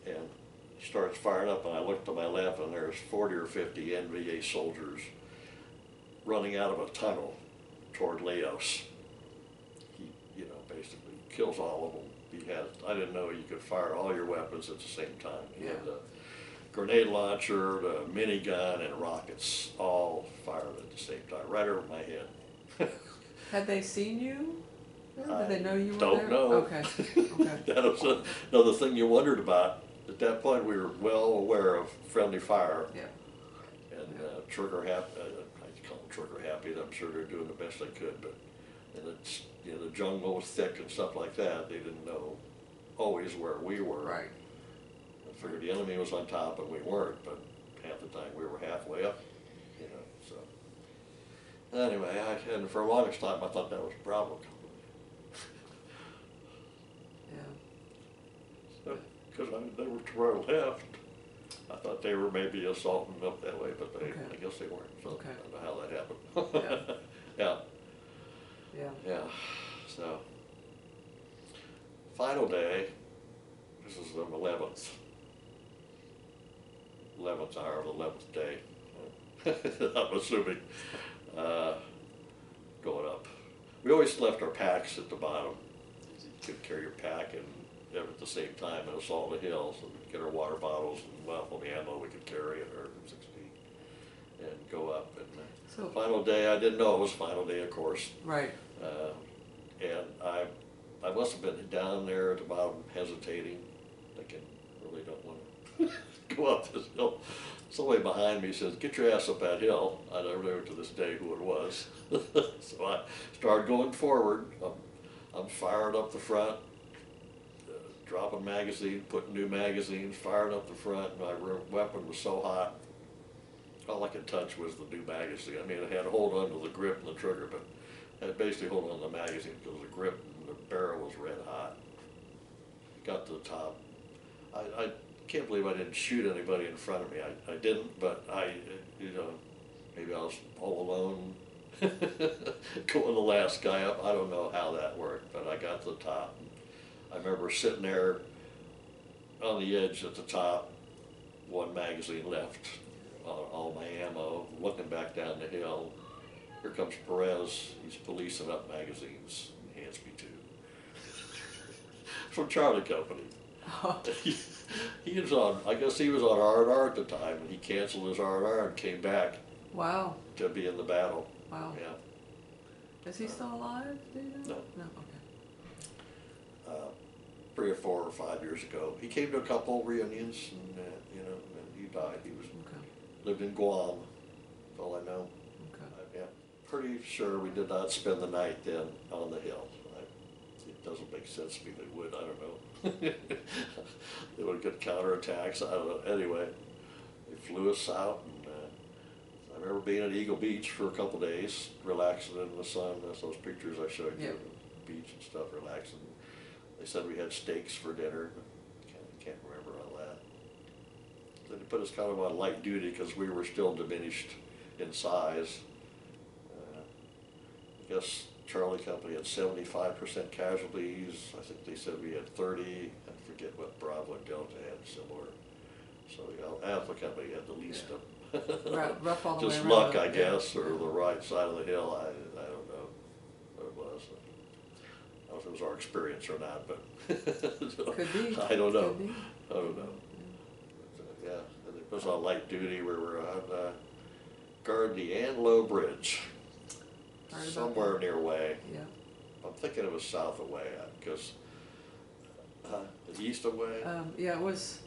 And he starts firing up and I look to my left and there's forty or fifty NVA soldiers running out of a tunnel toward Laos. He, you know, basically kills all of them. He has, I didn't know you could fire all your weapons at the same time. He had Yeah. Grenade launcher, the minigun and rockets all fired at the same time, right over my head. had they seen you? Did they know you were Don't there? know. Okay, okay, That was another thing you wondered about. At that point, we were well aware of friendly fire yeah, and uh, trigger happy, I call them trigger happy, I'm sure they're doing the best they could, but, and it's, you know, the jungle was thick and stuff like that, they didn't know always where we were. right, figured the enemy was on top and we weren't, but half the time we were halfway up, you know, so. Anyway, I, and for the longest time, I thought that was Bravo Company. yeah. Because I, they were to our left. I thought they were maybe assaulting up that way, but they, Okay. I guess they weren't, so Okay. I don't know how that happened. Yeah, Yeah, yeah, so. Final day, this is the eleventh. Eleventh hour of the eleventh day. I'm assuming, uh, going up. We always left our packs at the bottom. You could carry your pack and at the same time and assault the hill, so we'd get our water bottles and well, all the ammo we could carry at our sixteen and go up and, so, final day, I didn't know it was final day, of course. right, Uh, and I, I must have been down there at the bottom hesitating, thinking, really don't wanna go up this hill. Somebody behind me says, get your ass up that hill. I never know to this day who it was. So I started going forward. I'm, I'm firing up the front, uh, dropping magazine, putting new magazines, firing up the front. My weapon was so hot. All I could touch was the new magazine. I mean, I had to hold on to the grip and the trigger, but I basically hold on to the magazine because the grip and the barrel was red hot. Got to the top. I, I can't believe I didn't shoot anybody in front of me. I, I didn't, but I, you know, maybe I was all alone. Going the last guy up. I don't know how that worked, but I got to the top. I remember sitting there on the edge at the top, one magazine left, all, all my ammo, looking back down the hill. Here comes Perez, he's policing up magazines, he hands me two. From Charlie Company. He, he was on, I guess he was on R and R at the time, and he canceled his R and R and came back wow, to be in the battle, wow. yeah. Is he still alive, do you know? No. No, okay, uh, three or four or five years ago. He came to a couple reunions and, uh, you know, and he died. He was, okay, lived in Guam, that's all I know. okay, Uh, Yeah, pretty sure we did not spend the night then on the hill. I- It doesn't make sense to me they would, I don't know. They would get counterattacks, I don't know, anyway. They flew us out and, uh, I remember being at Eagle Beach for a couple days, relaxing in the sun, that's those pictures I showed you, Yeah. beach and stuff, relaxing. They said we had steaks for dinner, can't, can't remember all that. Then they put us kind of on light duty because we were still diminished in size. Uh, I guess Charlie Company had seventy-five percent casualties, I think they said we had thirty, I forget what Bravo and Delta had similar. So, know, Alpha Company had the least of Rough- rough all the way Just around, luck. I Yeah. guess, or the right side of the hill, I, I don't know what it was. I don't know if it was our experience or not, but. Could be. I don't know, Could be. I don't know. But, uh, Yeah, and it was on light duty, we were on, uh, guard the An Lo Bridge, About somewhere near Hue. Yeah, I'm thinking it was south of Hue, because, uh, east of Hue? um, yeah, it was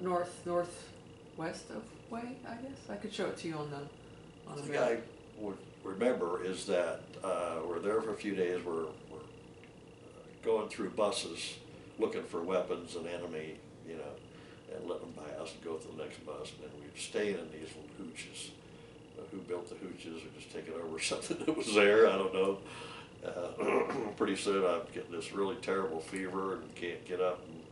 north, northwest of Hue, I guess. I could show it to you on the, on The thing. I would remember is that, uh, we're there for a few days, we're, we're going through buses, looking for weapons and enemy, you know, and letting them pass and go to the next bus, and then we'd stay in these little hooches. Who built the hooches or just taking over something that was there, I don't know. Uh, Pretty soon I'm getting this really terrible fever and can't get up and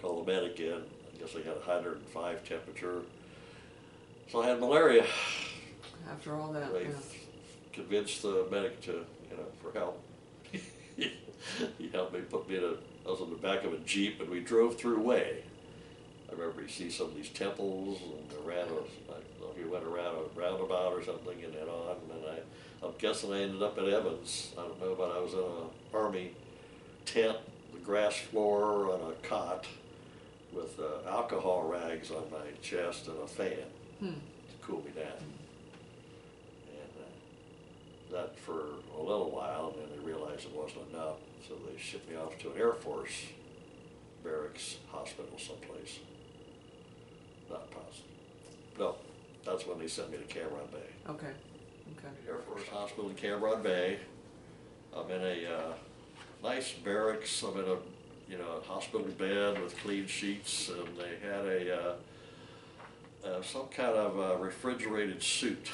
call the medic in. I guess I got a hundred and five temperature. So I had malaria. After all that, They yeah. convinced the medic to, you know, for help. He helped me, put me in a, I was in the back of a Jeep and we drove through Hue. I remember you see some of these temples and around, a- I don't know if you went around or something and then on, and then I, I'm guessing I ended up at Evans. I don't know, but I was in a army tent, the grass floor on a cot with uh, alcohol rags on my chest and a fan Hmm. to cool me down. And uh, that for a little while, and then they realized it wasn't enough, so they shipped me off to an Air Force barracks hospital someplace. Not possible. No, that's when they sent me to Cam Ranh Bay. Okay, okay. Air Force Hospital in Cam Ranh Bay. I'm in a uh, nice barracks, I'm in a, you know, a hospital bed with clean sheets, and they had a, uh, uh, some kind of uh, refrigerated suit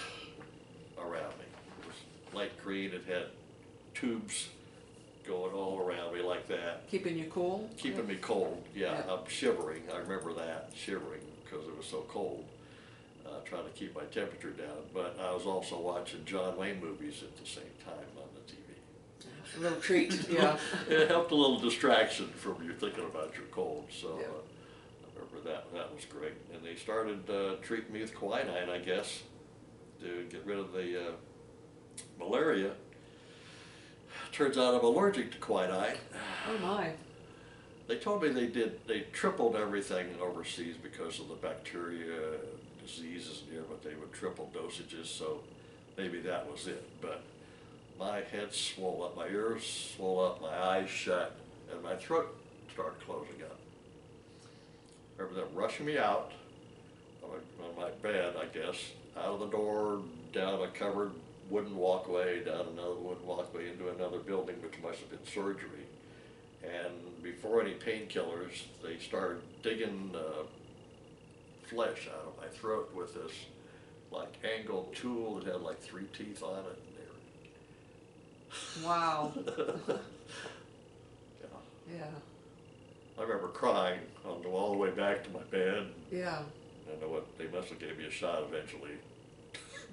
around me. It was light green, it had tubes going all around me like that, Keeping you cool? keeping me cold, yeah, Yeah. I'm shivering, I remember that, shivering, because it was so cold. Uh, trying to keep my temperature down, but I was also watching John Wayne movies at the same time on the TV. A little treat, yeah. It helped a little distraction from you thinking about your cold, so Yeah. uh, I remember that, that was great. And they started uh, treating me with quinine, I guess, to get rid of the uh, malaria. Turns out I'm allergic to quinine. Oh my, They told me they did, they tripled everything overseas because of the bacteria, diseases and here, but they would triple dosages, so maybe that was it. But my head swelled up, my ears swelled up, my eyes shut, and my throat started closing up. Remember them rushing me out on my, on my bed, I guess, out of the door, down a covered wooden walkway, down another wooden walkway into another building, which must have been surgery. And before any painkillers, they started digging uh, flesh out of my throat with this like angled tool that had like three teeth on it. wow, And they were, yeah. yeah, I remember crying on the, all the way back to my bed. yeah. I know what they must have gave me a shot eventually,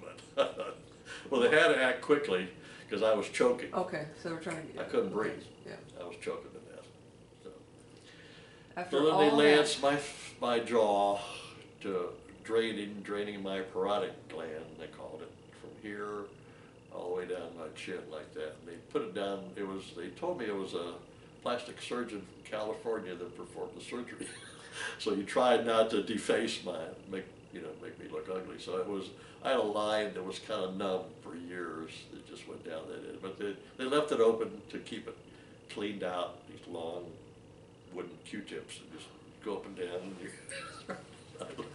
but well, they had to act quickly because I was choking. Okay, so we're trying to get. I couldn't breathe. Yeah. I was choking to death. So. After So then all they that, lanced my, my jaw draining, draining my parotid gland, they called it, from here all the way down my chin like that. And they put it down, it was, they told me it was a plastic surgeon from California that performed the surgery. So he tried not to deface my, make, you know, make me look ugly. So it was, I had a line that was kind of numb for years, it just went down that end. But they, they left it open to keep it cleaned out, these long wooden Q-tips that just go up and down. and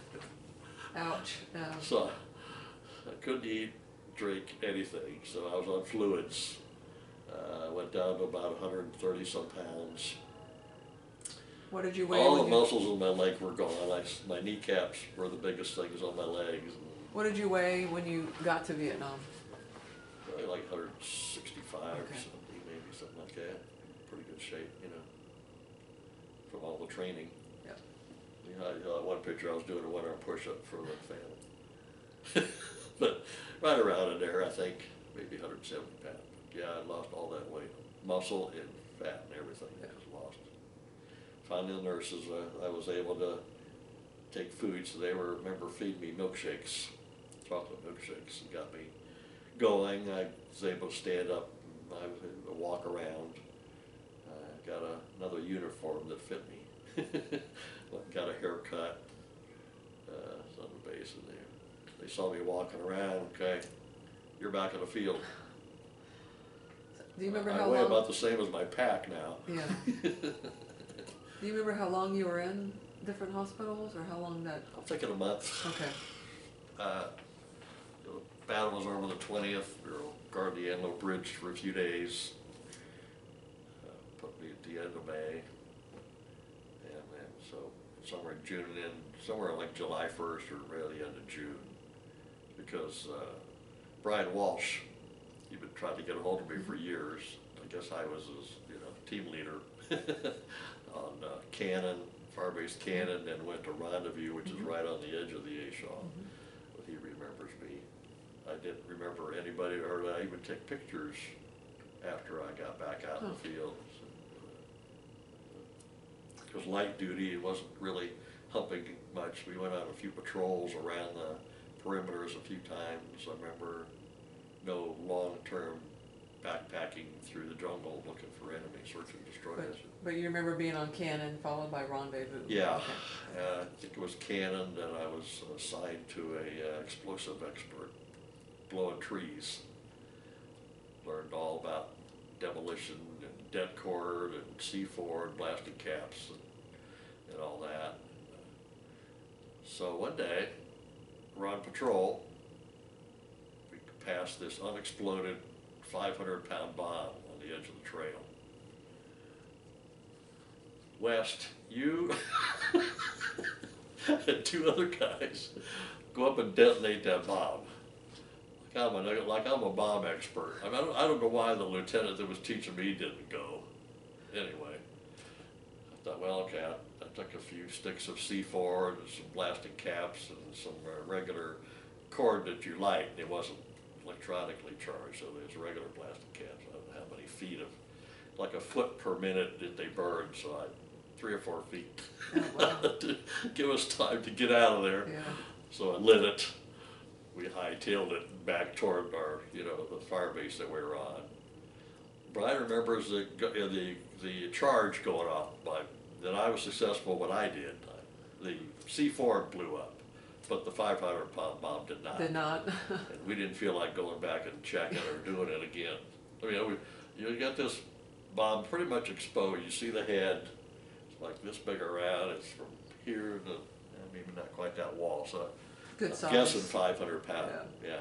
ouch, yeah. So I couldn't eat, drink, anything, so I was on fluids. Uh, I went down to about hundred and thirty some pounds. What did you weigh All the you, muscles in my leg were gone. I my kneecaps were the biggest things on my legs. what did you weigh when you got to Vietnam? Probably like hundred and sixty-five or something, maybe something like that. Pretty good shape, you know, from all the training. You know, I- uh, one picture I was doing a one-arm push-up for the family. But right around in there, I think, maybe hundred and seventy pounds. Yeah, I lost all that weight, muscle and fat and everything I just lost. Finally, the nurses, uh, I was able to take food, so they were, remember feeding me milkshakes, chocolate milkshakes, and got me going. I was able to stand up, I was able to walk around. I got a, another uniform that fit me. got a haircut, uh, on the base, and they, they saw me walking around, okay, you're back in the field. Do you remember I how weigh long? about the same as my pack now. Yeah. Do you remember how long you were in different hospitals or how long that, I'm thinking a month. okay, Uh, the battle was over the twentieth, we were guard the An Lo Bridge for a few days. Uh, Put me at the end of May. And then, so somewhere in June and then, somewhere like July first or really end of June. Because, uh, Brian Walsh, he'd been trying to get a hold of me for years. I guess I was his, you know, team leader on uh, Cannon, Fire-based Cannon, and went to Rendezvous, which is Mhm. right on the edge of the A Shau Mhm. but he remembers me. I didn't remember anybody, or I even take pictures after I got back out in the field. It was light duty, it wasn't really helping much. We went on a few patrols around the perimeters a few times. I remember no long-term backpacking through the jungle looking for enemy search and destroy. but, but you remember being on Cannon followed by Rendezvous? Yeah, Okay. uh, I think it was Cannon, that I was assigned to a uh, explosive expert, blowing trees. Learned all about demolition det cord and C four and blasting caps and, and all that. So one day, we're on patrol, we pass this unexploded five hundred pound bomb on the edge of the trail. West, you and two other guys go up and detonate that bomb. Like I'm like I'm a bomb expert. I, mean, I, don't, I don't know why the lieutenant that was teaching me didn't go. Anyway, I thought, well, okay, I, I took a few sticks of C4 and some blasting caps and some uh, regular cord that you light. It wasn't electronically charged, so there's regular plastic caps. I don't know how many feet of, like a foot per minute that they burned, so I, three or four feet. Oh, wow. to give us time to get out of there. Yeah, So I lit it, we hightailed it back toward our, you know, the fire base that we were on. Brian remembers the, uh, the, the charge going off, but, that I was successful what I did. The C four blew up, but the five hundred pound bomb did not. did not, And we didn't feel like going back and checking or doing it again. I mean, we, you got this bomb pretty much exposed, you see the head, it's like this big around, it's from here to, eh, maybe not quite that wall, so. Good I'm. Guessing five hundred pound, Yeah.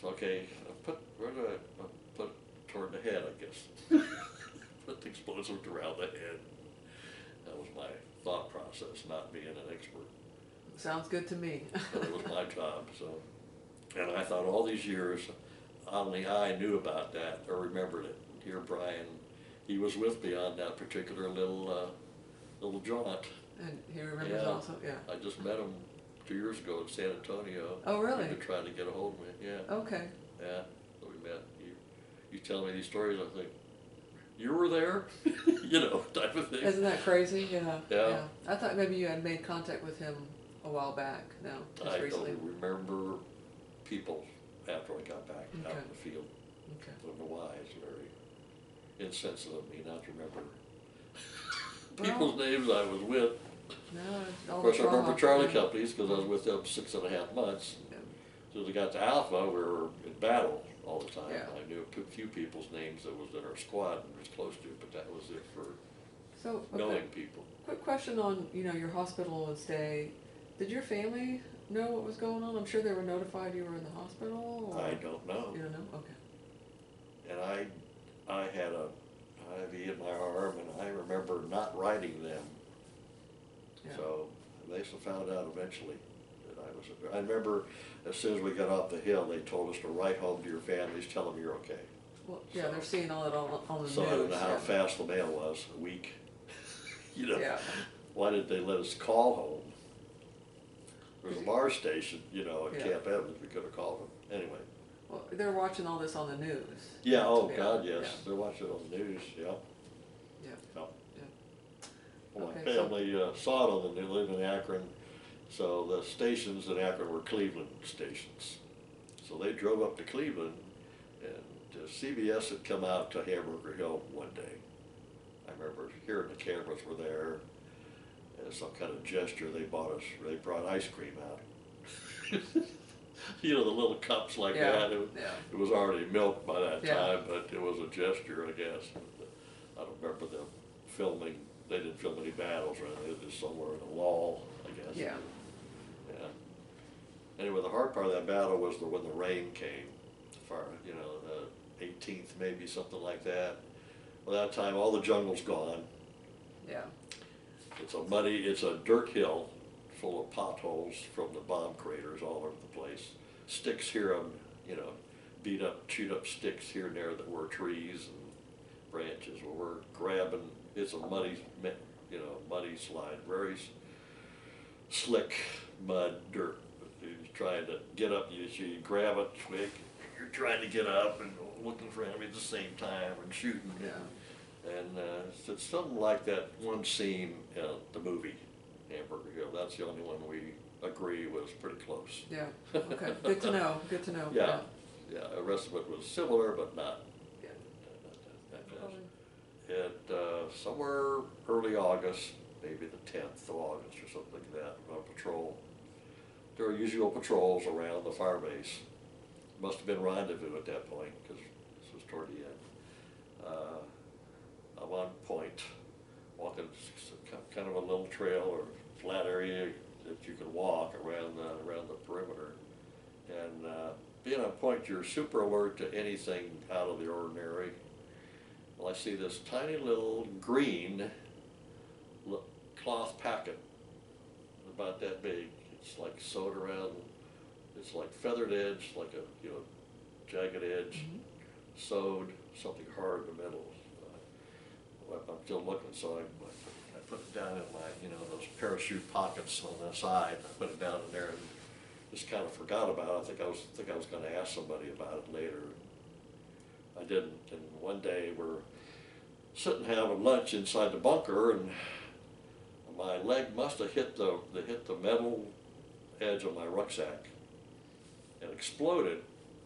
So, okay, I put, where do I, I put it toward the head, I guess. Put the explosive around the head. That was my thought process, not being an expert. Sounds good to me. But it was my job, so. And I thought all these years, only I knew about that or remembered it. Here Brian, he was with me on that particular little, uh, little jaunt. And he remembers Yeah. also, yeah, I just met him two years ago in San Antonio. Oh, really? He'd been trying to get a hold of me, yeah, okay, yeah, so we met. You, you tell me these stories, I think, you were there? You know, type of thing. isn't that crazy, yeah, Yeah. yeah. I thought maybe you had made contact with him a while back, no, just I recently, don't remember people after I got back out in the field. okay. I don't know why, it's very insensitive of me not to remember Well- people's names I was with. No, it's all Of course, I the remember Charlie companies, cause I was with them six and a half months. Yeah. As I got to Alpha, we were in battle all the time. Yeah. I knew a few people's names that was in our squad and was close to, but that was it for So, okay, knowing people. quick question on, you know, your hospital and stay, did your family know what was going on? I'm sure they were notified you were in the hospital, or? I don't know. You don't know, okay, And I, I had a IV in my arm and I remember not writing them. Yeah. So they found out eventually that I was, I remember as soon as we got off the hill, they told us to write home to your families, tell them you're okay. Well, yeah, they're seeing all that on, on the news, So I don't know how yeah. fast the mail was, a week. You know, Yeah, why did they let us call home? There was a bar station, you know, at Yeah. Camp Evans, we could have called them, anyway. well, they're watching all this on the news. Yeah, to oh be God, honest, yes, they're watching it on the news, yeah. Yeah. Yeah. Yeah. Well, my Okay, so- family uh, saw it on the news, lived in Akron, So the stations in Akron were Cleveland stations. So they drove up to Cleveland and uh, CBS had come out to Hamburger Hill one day. I remember hearing the cameras were there and some kind of gesture, they bought us, they brought ice cream out. You know, the little cups like Yeah, that, it, yeah. it was already milk by that Yeah. time, but it was a gesture, I guess. I don't remember them filming, they didn't film any battles or anything, it was just somewhere in a lull, I guess. Yeah. Yeah. Anyway, the hard part of that battle was the, when the rain came, far, you know, the eighteenth maybe, something like that. By that time, all the jungle's gone, Yeah, it's a muddy, it's a dirt hill full of potholes from the bomb craters all over the place. Sticks here and, you know, beat up, chewed up sticks here and there that were trees and branches. Well, we're grabbing, it's a muddy, you know, muddy slide, very slick mud, dirt. You're trying to get up, you, you grab it quick, you're trying to get up and looking for enemy at the same time and shooting. yeah, And uh, it's- it's something like that one scene in the movie Hamburger Hill. That's the only one we agree was pretty close. yeah, okay, good to know, good to know. Yeah, yeah. The rest of it was similar, but not. Yeah. not that fast. And uh, somewhere early August, maybe the tenth of August or something like that, on patrol. There were usual patrols around the fire base. Must have been rendezvous at that point, because this was toward the end. Uh, I'm on point, walking kind of a little trail or flat area that you can walk around the, around the perimeter. And uh, being on point, you're super alert to anything out of the ordinary. Well, I see this tiny little green cloth packet, about that big. It's like sewed around, it's like feathered edge, like a, you know, jagged edge, sewed, something hard in the middle. Uh, I'm still looking, so I, I put it down in my, you know, those parachute pockets on the side. I put it down in there and just kind of forgot about it. I think I was, think I was gonna ask somebody about it later. I didn't, and one day we're sitting having lunch inside the bunker and my leg must have hit the, the hit the metal edge of my rucksack and exploded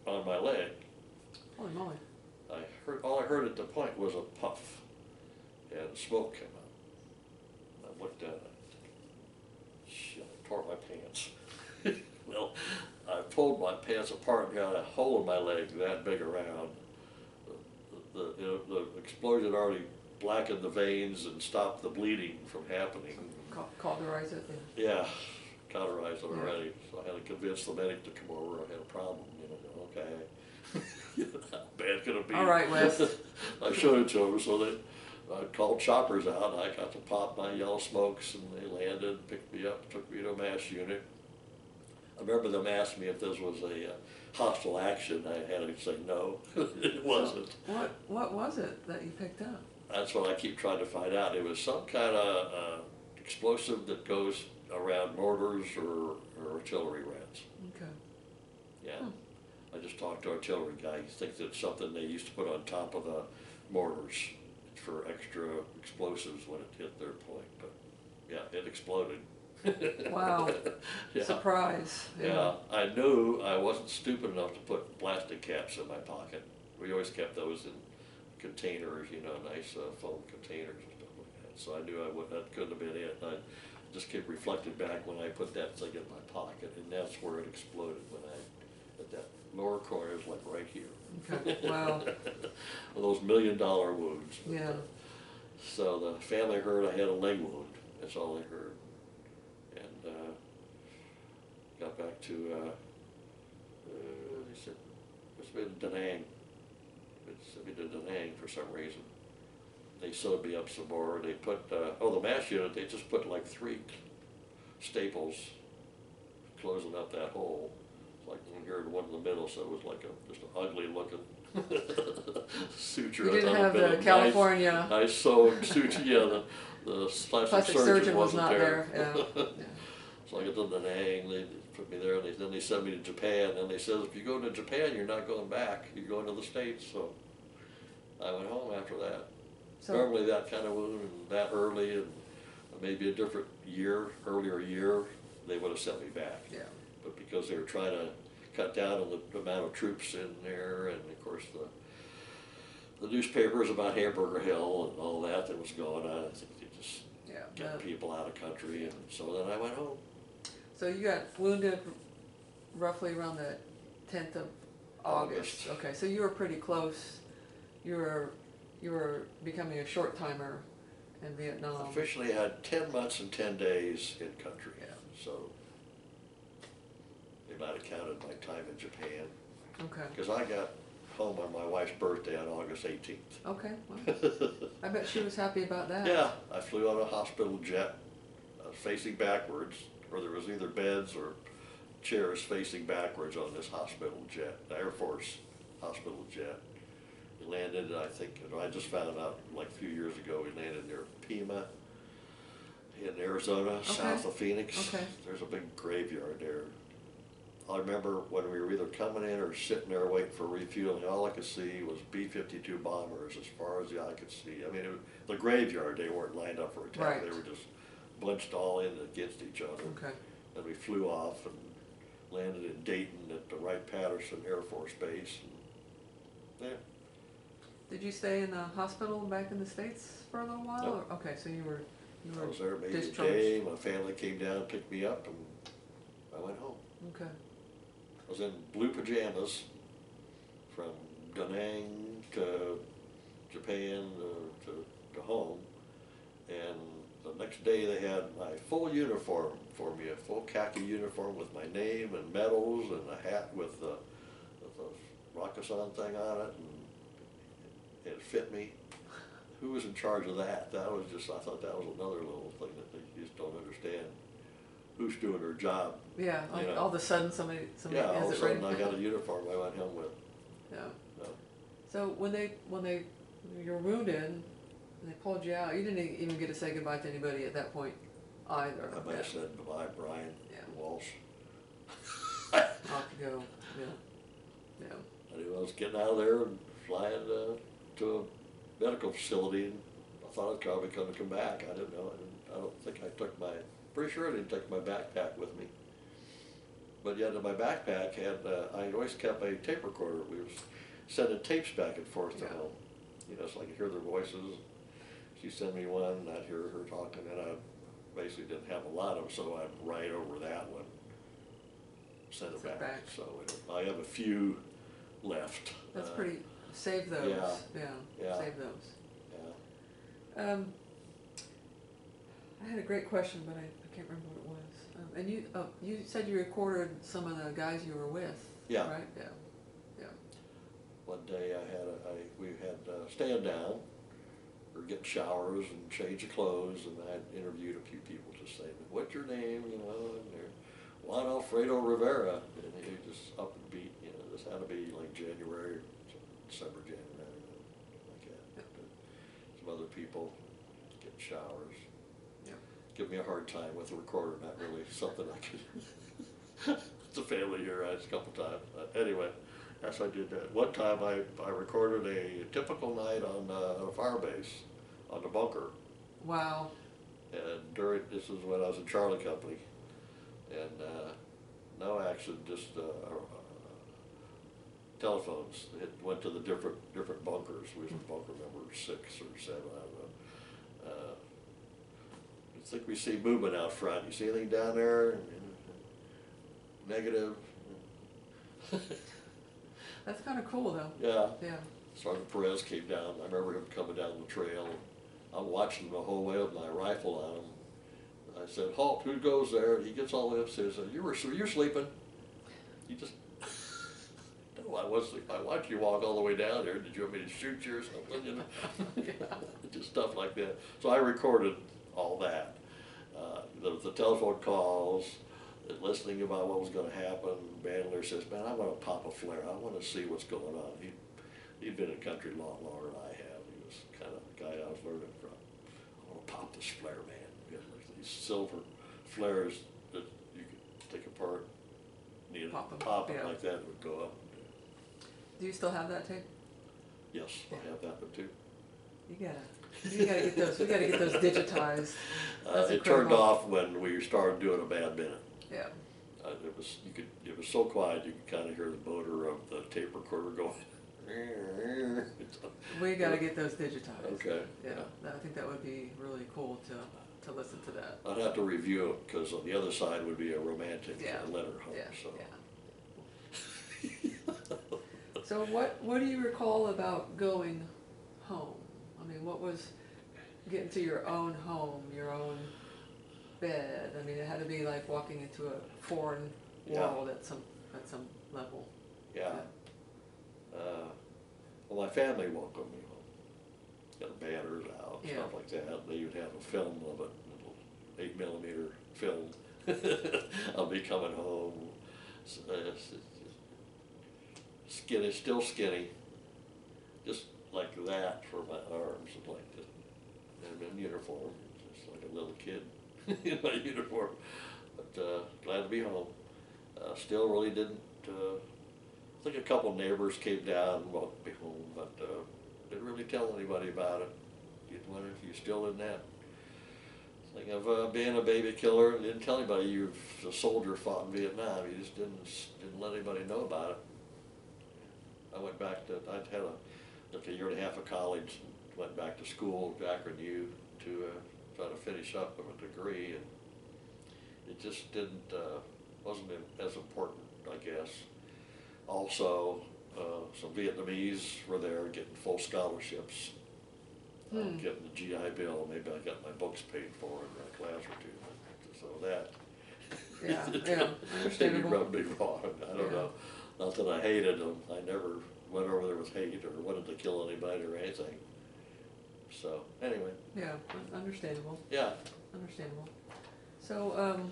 on my leg. Holy moly, I heard, all I heard at the point was a puff, and smoke came out. I looked at it, shit, I tore my pants. Well, I pulled my pants apart and got a hole in my leg that big around. The, you know, the explosion already blackened the veins and stopped the bleeding from happening. Ca- cauterize it, yeah. Yeah, cauterized it already, so I had to convince the medic to come over, I had a problem, you know, okay. How bad could it be? All right, Wes. I showed it to him, so they, I called choppers out, and I got to pop my yellow smokes, and they landed, picked me up, took me to a MASH unit. I remember them asking me if this was a uh, hostile action, I had to say no, it wasn't. What, what was it that you picked up? That's what I keep trying to find out. It was some kind of uh, explosive that goes around mortars or, or artillery rounds. Okay, Yeah. Hmm. I just talked to an artillery guy. He thinks it's something they used to put on top of the mortars for extra explosives when it hit their point. But yeah, it exploded. Wow. yeah. surprise, Yeah, yeah. I knew I wasn't stupid enough to put plastic caps in my pocket. We always kept those in containers, you know, nice uh, foam containers and stuff like that. So I knew I would, that couldn't have been it. And I just kept reflecting back when I put that thing in my pocket, and that's where it exploded when I, at that lower corner, it was like right here. Okay, wow. Of those million dollar wounds. Yeah. So the family heard I had a leg wound, that's all they heard. And, uh, got back to, uh, uh, they said, it's been Da Nang. It's been to Da Nang for some reason. They sewed me up some more, they put, uh, oh, the MASH unit, they just put like three staples closing up that hole. Like one here and one in the middle, so it was like a, just an ugly looking suture. You I didn't have the nice- California Nice sewing suture, yeah, the, the plastic plastic surgeon surgeon was wasn't not there. there, yeah, yeah. So I got to Da Nang, they put me there, and they, then they sent me to Japan, and they said, if you go to Japan, you're not going back, you're going to the States, so. I went home after that. So, Normally that kind of wound and that early and maybe a different year, earlier year, they would have sent me back. Yeah, But because they were trying to cut down on the amount of troops in there, and of course, the, the newspapers about Hamburger Hill and all that that was going on, I think they just yeah. got people out of country, and so then I went home. So you got wounded roughly around the tenth of August. August. Okay, so you were pretty close. You were, you were becoming a short timer in Vietnam. Officially had ten months and ten days in country, Yeah. so they might have counted my time in Japan, Okay, because I got home on my wife's birthday on August eighteenth. okay, well, I bet she was happy about that. Yeah, I flew on a hospital jet, uh, facing backwards, or there was either beds or chairs facing backwards on this hospital jet, the Air Force hospital jet. We landed, I think, I just found out like a few years ago, we landed near Pima in Arizona, south of Phoenix. Okay. There's a big graveyard there. I remember when we were either coming in or sitting there waiting for refueling, all I could see was B-52 bombers as far as the eye could see. I mean, was, the graveyard, they weren't lined up for attack, they were just bunched all in against each other. Okay, Then we flew off and landed in Dayton at the Wright-Patterson Air Force Base. and, Yeah, did you stay in the hospital back in the States for a little while? Or- Okay, so you were, you I was there maybe a discharged. day, my family came down, and picked me up, and I went home. Okay, I was in blue pajamas from Da Nang to Japan to, to, to home. And the next day they had my full uniform for me, a full khaki uniform with my name and medals and a hat with the, with the thing on it and it fit me. Who was in charge of that? That was just, I thought that was another little thing that they just don't understand. Who's doing their job yeah, all, know. all of a sudden somebody, somebody yeah, all of a sudden ready. I got a uniform I went home with. Yeah, No. so when they, when they, you're wounded, and they pulled you out, you didn't even get to say goodbye to anybody at that point either. I might have said goodbye, Brian Yeah. Walsh. Off you go, yeah, yeah, I knew I was getting out of there and flying uh, to a medical facility. And I thought I was probably going to come back. I didn't know. I, didn't, I don't think I took my. Pretty sure I didn't take my backpack with me. But yet in my backpack had uh, I always kept a tape recorder. We were sending tapes back and forth to Yeah. home. You know, so I could hear their voices. She sent me one, and I'd hear her talking, and I basically didn't have a lot of them, so I'd write over that one, send it Send back. back. So it- I have a few left. that's Uh, pretty, save those, yeah, yeah, save those. Yeah. Um, I had a great question, but I, I can't remember what it was. Um, and you, oh, you said you recorded some of the guys you were with, Yeah. right? Yeah, yeah, One day I had a, I, we had uh stand down, were getting showers and change of clothes, and I interviewed a few people just saying, what's your name, you know, and they're, Juan Alfredo Rivera, and he just up and beat, you know, this had to be like January, December, January, like that. But Some other people getting showers, yeah. give me a hard time with the recorder, not really something I could. it's a family here, I a couple times. But anyway, yes, I did that. One time I, I recorded a typical night on, uh, a fire base, on the bunker. Wow, And during, this is when I was in Charlie Company. And, uh, no action, just, uh, uh, telephones. It went to the different, different bunkers. We was in bunker number six or seven, I don't know. Uh, I think we see movement out front. You see anything down there? Negative? that's kinda cool though, Yeah. yeah, Sergeant Perez came down, I remember him coming down the trail, I'm watching him the whole way with my rifle on him. I said, halt, who goes there? And he gets all the way up, says, you were, you're sleeping. He just, no, I wasn't, I watched you walk all the way down there, did you want me to shoot you or something, you know? Just stuff like that. So I recorded all that. Uh, the, the telephone calls, and listening about what was gonna happen. Bandler says, man, I wanna pop a flare, I wanna see what's going on. He, he'd been in country a lot longer than I have, he was kinda the guy I was learning from. I wanna pop this flare, man. Had like these silver flares that you could take apart, need Pop 'em, pop it yeah. like that, it would go up. do you still have that tape? Yes, I have that one too. You gotta, you gotta get those, we gotta get those digitized. Uh, it turned off when we started doing a bad minute. Yeah, Uh, it was, you could, it was so quiet, you could kinda hear the motor of the tape recorder going. we gotta get those digitized. Okay. Yeah, that- I think that would be really cool to, to listen to that. I'd have to review it, cause on the other side would be a romantic Yeah. uh, letter home, Yeah, so. yeah. So what, what do you recall about going home? I mean, what was getting to your own home, your own bed? I mean, it had to be like walking into a foreign Yeah. world at some, at some level. Yeah. Uh, well, my family welcomed me home. Got the banners out, Yeah. stuff like that. They would have a film of it, little eight millimeter film of me coming home. S- uh, s- s- Skinny, still skinny, just like that for my arms and like. And in uniform, just like a little kid in my uniform. But uh, glad to be home. Uh, still really didn't. Uh, I think a couple neighbors came down and welcomed me home, but uh, didn't really tell anybody about it. You'd wonder if you still in that thing of uh, being a baby killer and didn't tell anybody you was a soldier fought in Vietnam. You just didn't didn't let anybody know about it. I went back to I'd had a like a year and a half of college, and went back to school, Akron U, to uh, try to finish up with a degree, and it just didn't uh, wasn't as important, I guess. Also, uh, some Vietnamese were there getting full scholarships, uh, Hmm. getting the GI Bill. Maybe I got my books paid for in a class or two. So that. Yeah, yeah, Maybe rubbed me wrong. I don't Yeah. know. Not that I hated them. I never went over there with hate or wanted to kill anybody or anything. So anyway, Yeah, understandable, yeah. understandable. So, um,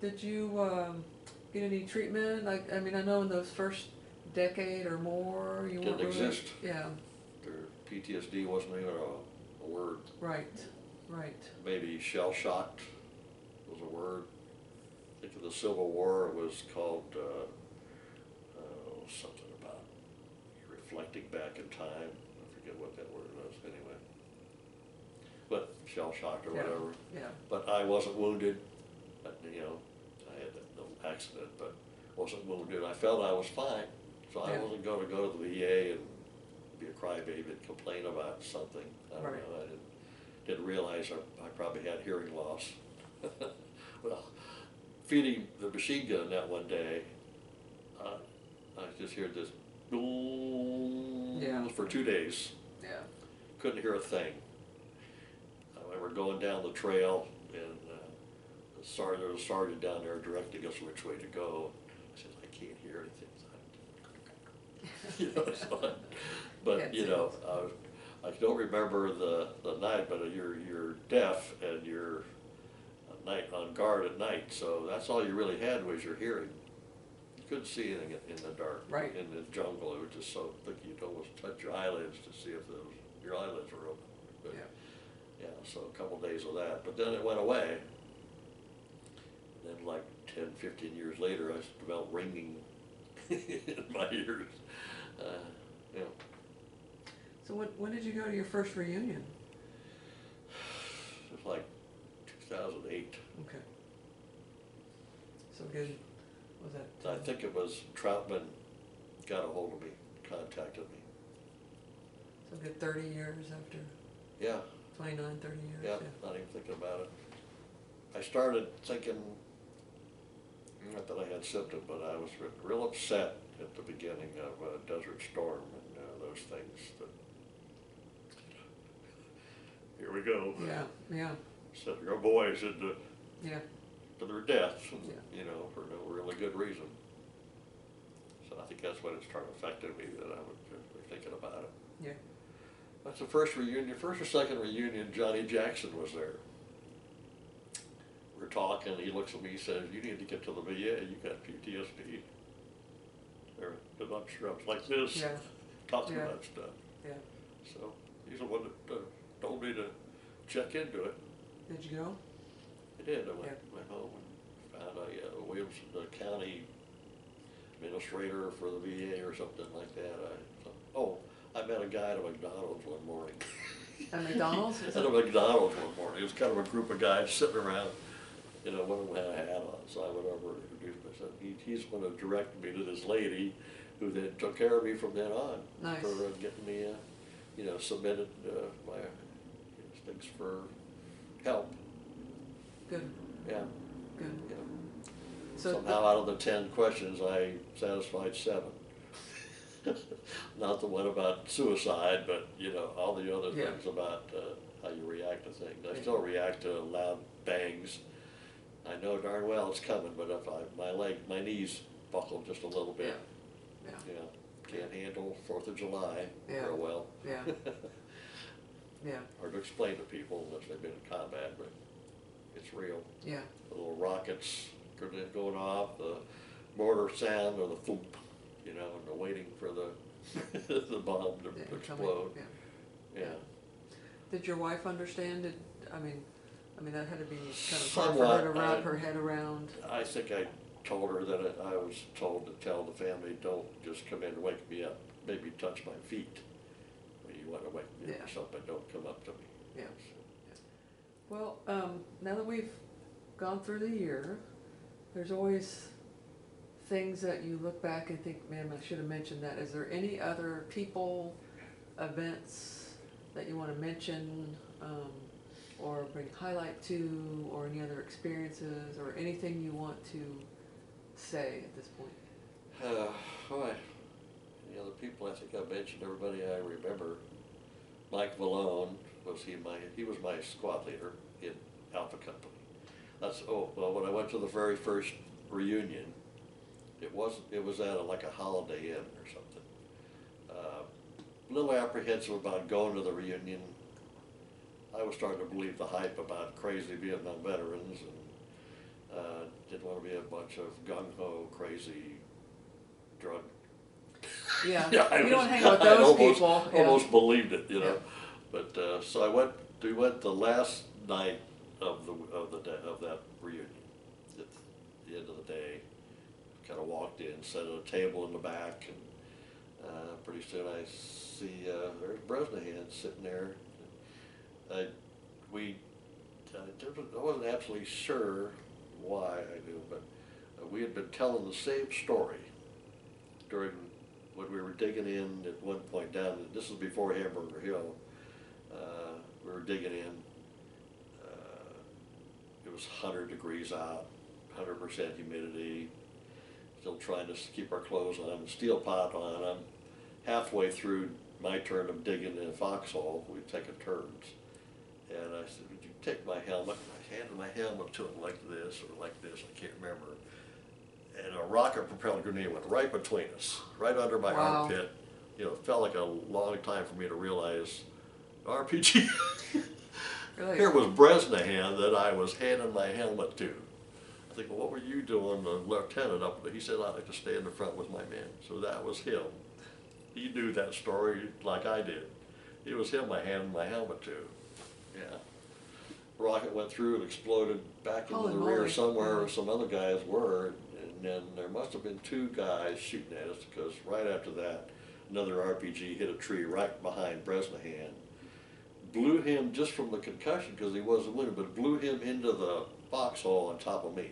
did you, um, get any treatment? Like, I mean, I know in those first decade or more, you weren't Didn't really. exist. Yeah, Their PTSD wasn't even a, a word. right, right. maybe shell shocked was a word. Think of the Civil War, it was called, uh, oh, something about reflecting back in time. I forget what that word was, anyway. But shell shocked or Yeah. whatever. Yeah, But I wasn't wounded, but, you know, I had little accident, but wasn't wounded. I felt I was fine, so I Yeah. wasn't gonna go to the VA and be a crybaby and complain about something. I don't Right. know, I didn't, didn't realize I, I probably had hearing loss. Well, feeding the machine gun that one day, uh, I just heard this boom Yeah. for two days yeah, couldn't hear a thing. I remember going down the trail and uh, the sergeant, there was a sergeant down there directing us which way to go. I said, I can't hear anything. You know, so But, you know, I, I don't remember the, the night, but you're, you're deaf and you're night, on guard at night, so that's all you really had was your hearing. You couldn't see anything in in the dark. Right. In the jungle, it was just so thick you'd almost touch your eyelids to see if those, your eyelids were open. But, yeah. Yeah, so a couple days of that, but then it went away. Then like 10, 15 years later, I developed ringing in my ears. Uh, yeah, So when, when did you go to your first reunion? it was like 2008. Okay. So good, was that? I think it was Troutman got a hold of me, contacted me. So good thirty years after, Yeah, 29, 30 years, yeah, yeah. not even thinking about it. I started thinking, not that I had symptoms, but I was real upset at the beginning of uh, Desert Storm and uh, those things that. Here we go. Yeah, yeah, Sent your boys into yeah, to their deaths, and, Yeah. you know, for no really good reason. So I think that's when it started affecting me, that I was really thinking about it. yeah. That's the first reunion, first or second reunion, Johnny Jackson was there. We're talking, he looks at me, he says, you need to get to the VA, you got PTSD. There, the lump shrubs like this, Yeah, talking Yeah. about stuff. yeah. So, he's the one that uh, told me to check into it. Did you go? I did, I went, Yeah. went home and found a yeah, Williamson, the county administrator for the VA or something like that. I, oh, I met a guy at a McDonald's one morning. At McDonald's? At a McDonald's one morning, it was kind of a group of guys sitting around, you know, one of them had a hat on, so I went over and introduced myself. He, he's going to direct me to this lady, who then took care of me from then on. Nice. For uh, getting me, uh, you know, submitted, uh, my, things for help, Good, yeah, good. yeah. So, Somehow out of the ten questions, I satisfied seven. Not the one about suicide, but, you know, all the other Yeah. things about, uh, how you react to things. I still react to loud bangs. I know darn well it's coming, but if I, my leg, my knees buckle just a little bit, yeah, yeah, can't handle Fourth of July Yeah. real well. yeah, yeah, Hard to explain to people unless they've been in combat, but it's real. yeah, the little rockets going going off, the mortar sound or the floop, you know, and waiting for the, the bomb to yeah, coming, explode. yeah. Yeah. Did your wife understand it? I mean, I mean, that had to be kind of hard for her Somewhat, to wrap uh, her head around. I think I told her that I I was told to tell the family, don't just come in and wake me up, maybe touch my feet when you want to wake me up or something, don't come up to me. Yeah. Well, um, now that we've gone through the year, there's always things that you look back and think, man, I should have mentioned that. Is there any other people, events that you wanna mention, um, or bring highlight to, or any other experiences, or anything you want to say at this point? Uh, boy, the other people, I think I mentioned everybody I remember. Mike Valone was he my, he was my squad leader in Alpha Company. That's, oh, well, when I went to the very first reunion, it wasn't, it was at a, like a Holiday Inn or something. Uh, A Little apprehensive about going to the reunion. I was starting to believe the hype about crazy Vietnam veterans and, uh, didn't wanna be a bunch of gung-ho, crazy drug. Yeah, Yeah, I you don't hang out with those almost- people, yeah. Almost believed it, you know, Yeah. but, uh, so I went, we went the last night of the, of the, day- of that reunion. At the end of the day, kinda walked in, set a table in the back, and, uh, pretty soon I see, uh, there's Bresnahan sitting there. I, we, I wasn't absolutely sure why I knew, but uh, we had been telling the same story during, when we were digging in at one point down, this is before Hamburger Hill. Uh, we were digging in, uh, it was hundred degrees out, hundred percent humidity, still trying to keep our clothes on, steel pot on, I'm halfway through my turn of digging in a foxhole, we've taken turns. And I said, would you take my helmet? I handed my helmet to him like this, or like this, I can't remember. And a rocket propelled grenade went right between us, right under my Wow. armpit. You know, it felt like a long time for me to realize RPG. Really? Here was Bresnahan that I was handing my helmet to. I think, well, what were you doing, the lieutenant up there? He said, I like to stay in the front with my men. So that was him. He knew that story like I did. It was him I handed my helmet to. Yeah. Rocket went through and exploded back into Holy the rear somewhere where some other guys were. And then there must have been two guys shooting at us because right after that, another RPG hit a tree right behind Bresnahan blew him just from the concussion because he wasn't wounded, but blew him into the foxhole on top of me.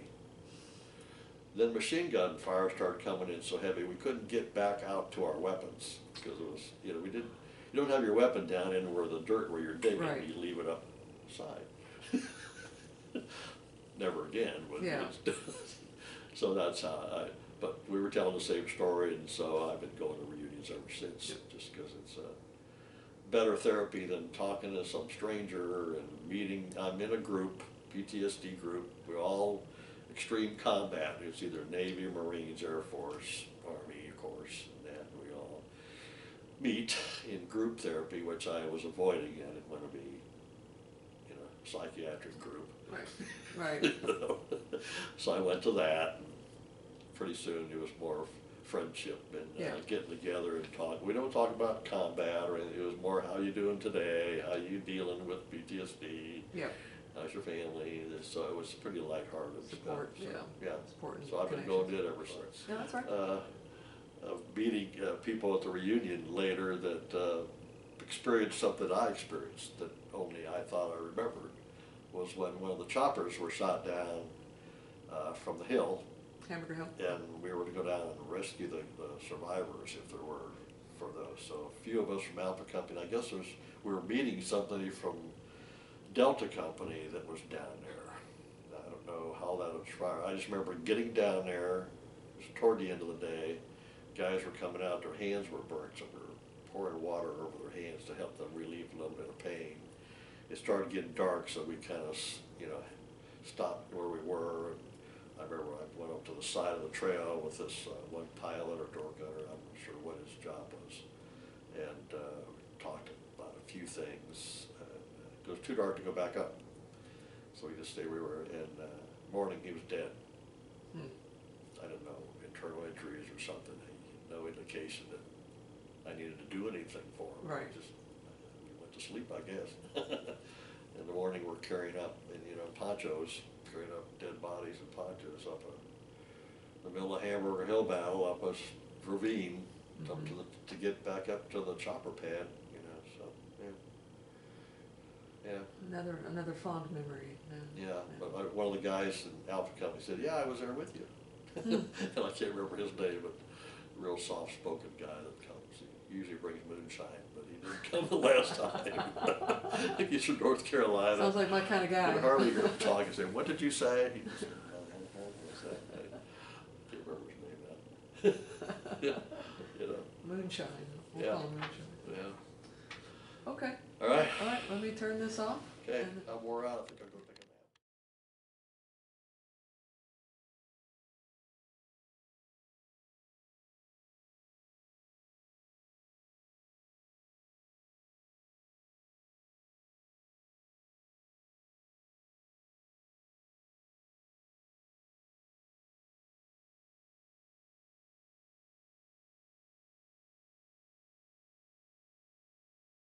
Then machine gun fire started coming in so heavy we couldn't get back out to our weapons because it was you know we didn't you don't have your weapon down in where the dirt where you're digging Right. you leave it up side. Never again. but Yeah. so that's how I. But we were telling the same story, and so I've been going to reunions ever since, Yep. just because it's uh, better therapy than talking to some stranger and meeting. I'm in a group, PTSD group. We're all extreme combat. It's either Navy, Marines, Air Force, Army, of course, and that we all meet in group therapy, which I was avoiding. I didn't want to be in a psychiatric group. Right, right, so I went to that. And pretty soon it was more friendship and Yeah. uh, getting together and talk. We don't talk about combat or anything. It was more how you doing today, how you dealing with PTSD, yeah, how's your family. This- So it was pretty lighthearted Support, stuff. So, yeah. yeah. Support and So I've been going connections. to it ever since no, that's right, uh, of meeting uh, people at the reunion later that uh, experienced something I experienced that only I thought I remembered was when one of the choppers were shot down uh, from the hill, Hamburger Hill? and we were to go down and rescue the, the survivors if there were for those. So a few of us from Alpha Company, I guess there's, we were meeting somebody from Delta Company that was down there. I don't know how that was transpired. I just remember getting down there, it was toward the end of the day. Guys were coming out, their hands were burnt, so we were pouring water over their hands to help them relieve a little bit of pain. It started getting dark, so we kind of, you know, stopped where we were. And I remember I went up to the side of the trail with this uh, one pilot or door gunner, I'm not sure what his job was, and uh, talked about a few things. It was too dark to go back up, so we just stayed where we were. And uh, morning, he was dead. Hmm. I don't know, internal injuries or something, no indication that I needed to do anything for him. Right. Just we went to sleep, I guess. In the morning, we're carrying up, and you know, ponchos, carrying up dead bodies and ponchos up a, the middle of Hamburger Hill Battle, up a ravine, up to Mhm. the, to get back up to the chopper pad, you know, so, yeah. Another, another fond memory, yeah. But I- one of the guys in Alpha Company said, yeah, I was there with you. And I can't remember his name, but real soft-spoken guy that comes. He usually brings moonshine, but he didn't come the last time. He's from North Carolina. Sounds like my kind of You guy. can hardly hear him talk and say, what did you say? He just said, "What's that?" I Can't remember his name now. Yeah, You know, Moonshine, we'll Yeah. call him moonshine. yeah. Okay, All right, all right, let me turn this off. okay, and- I'm wore out. I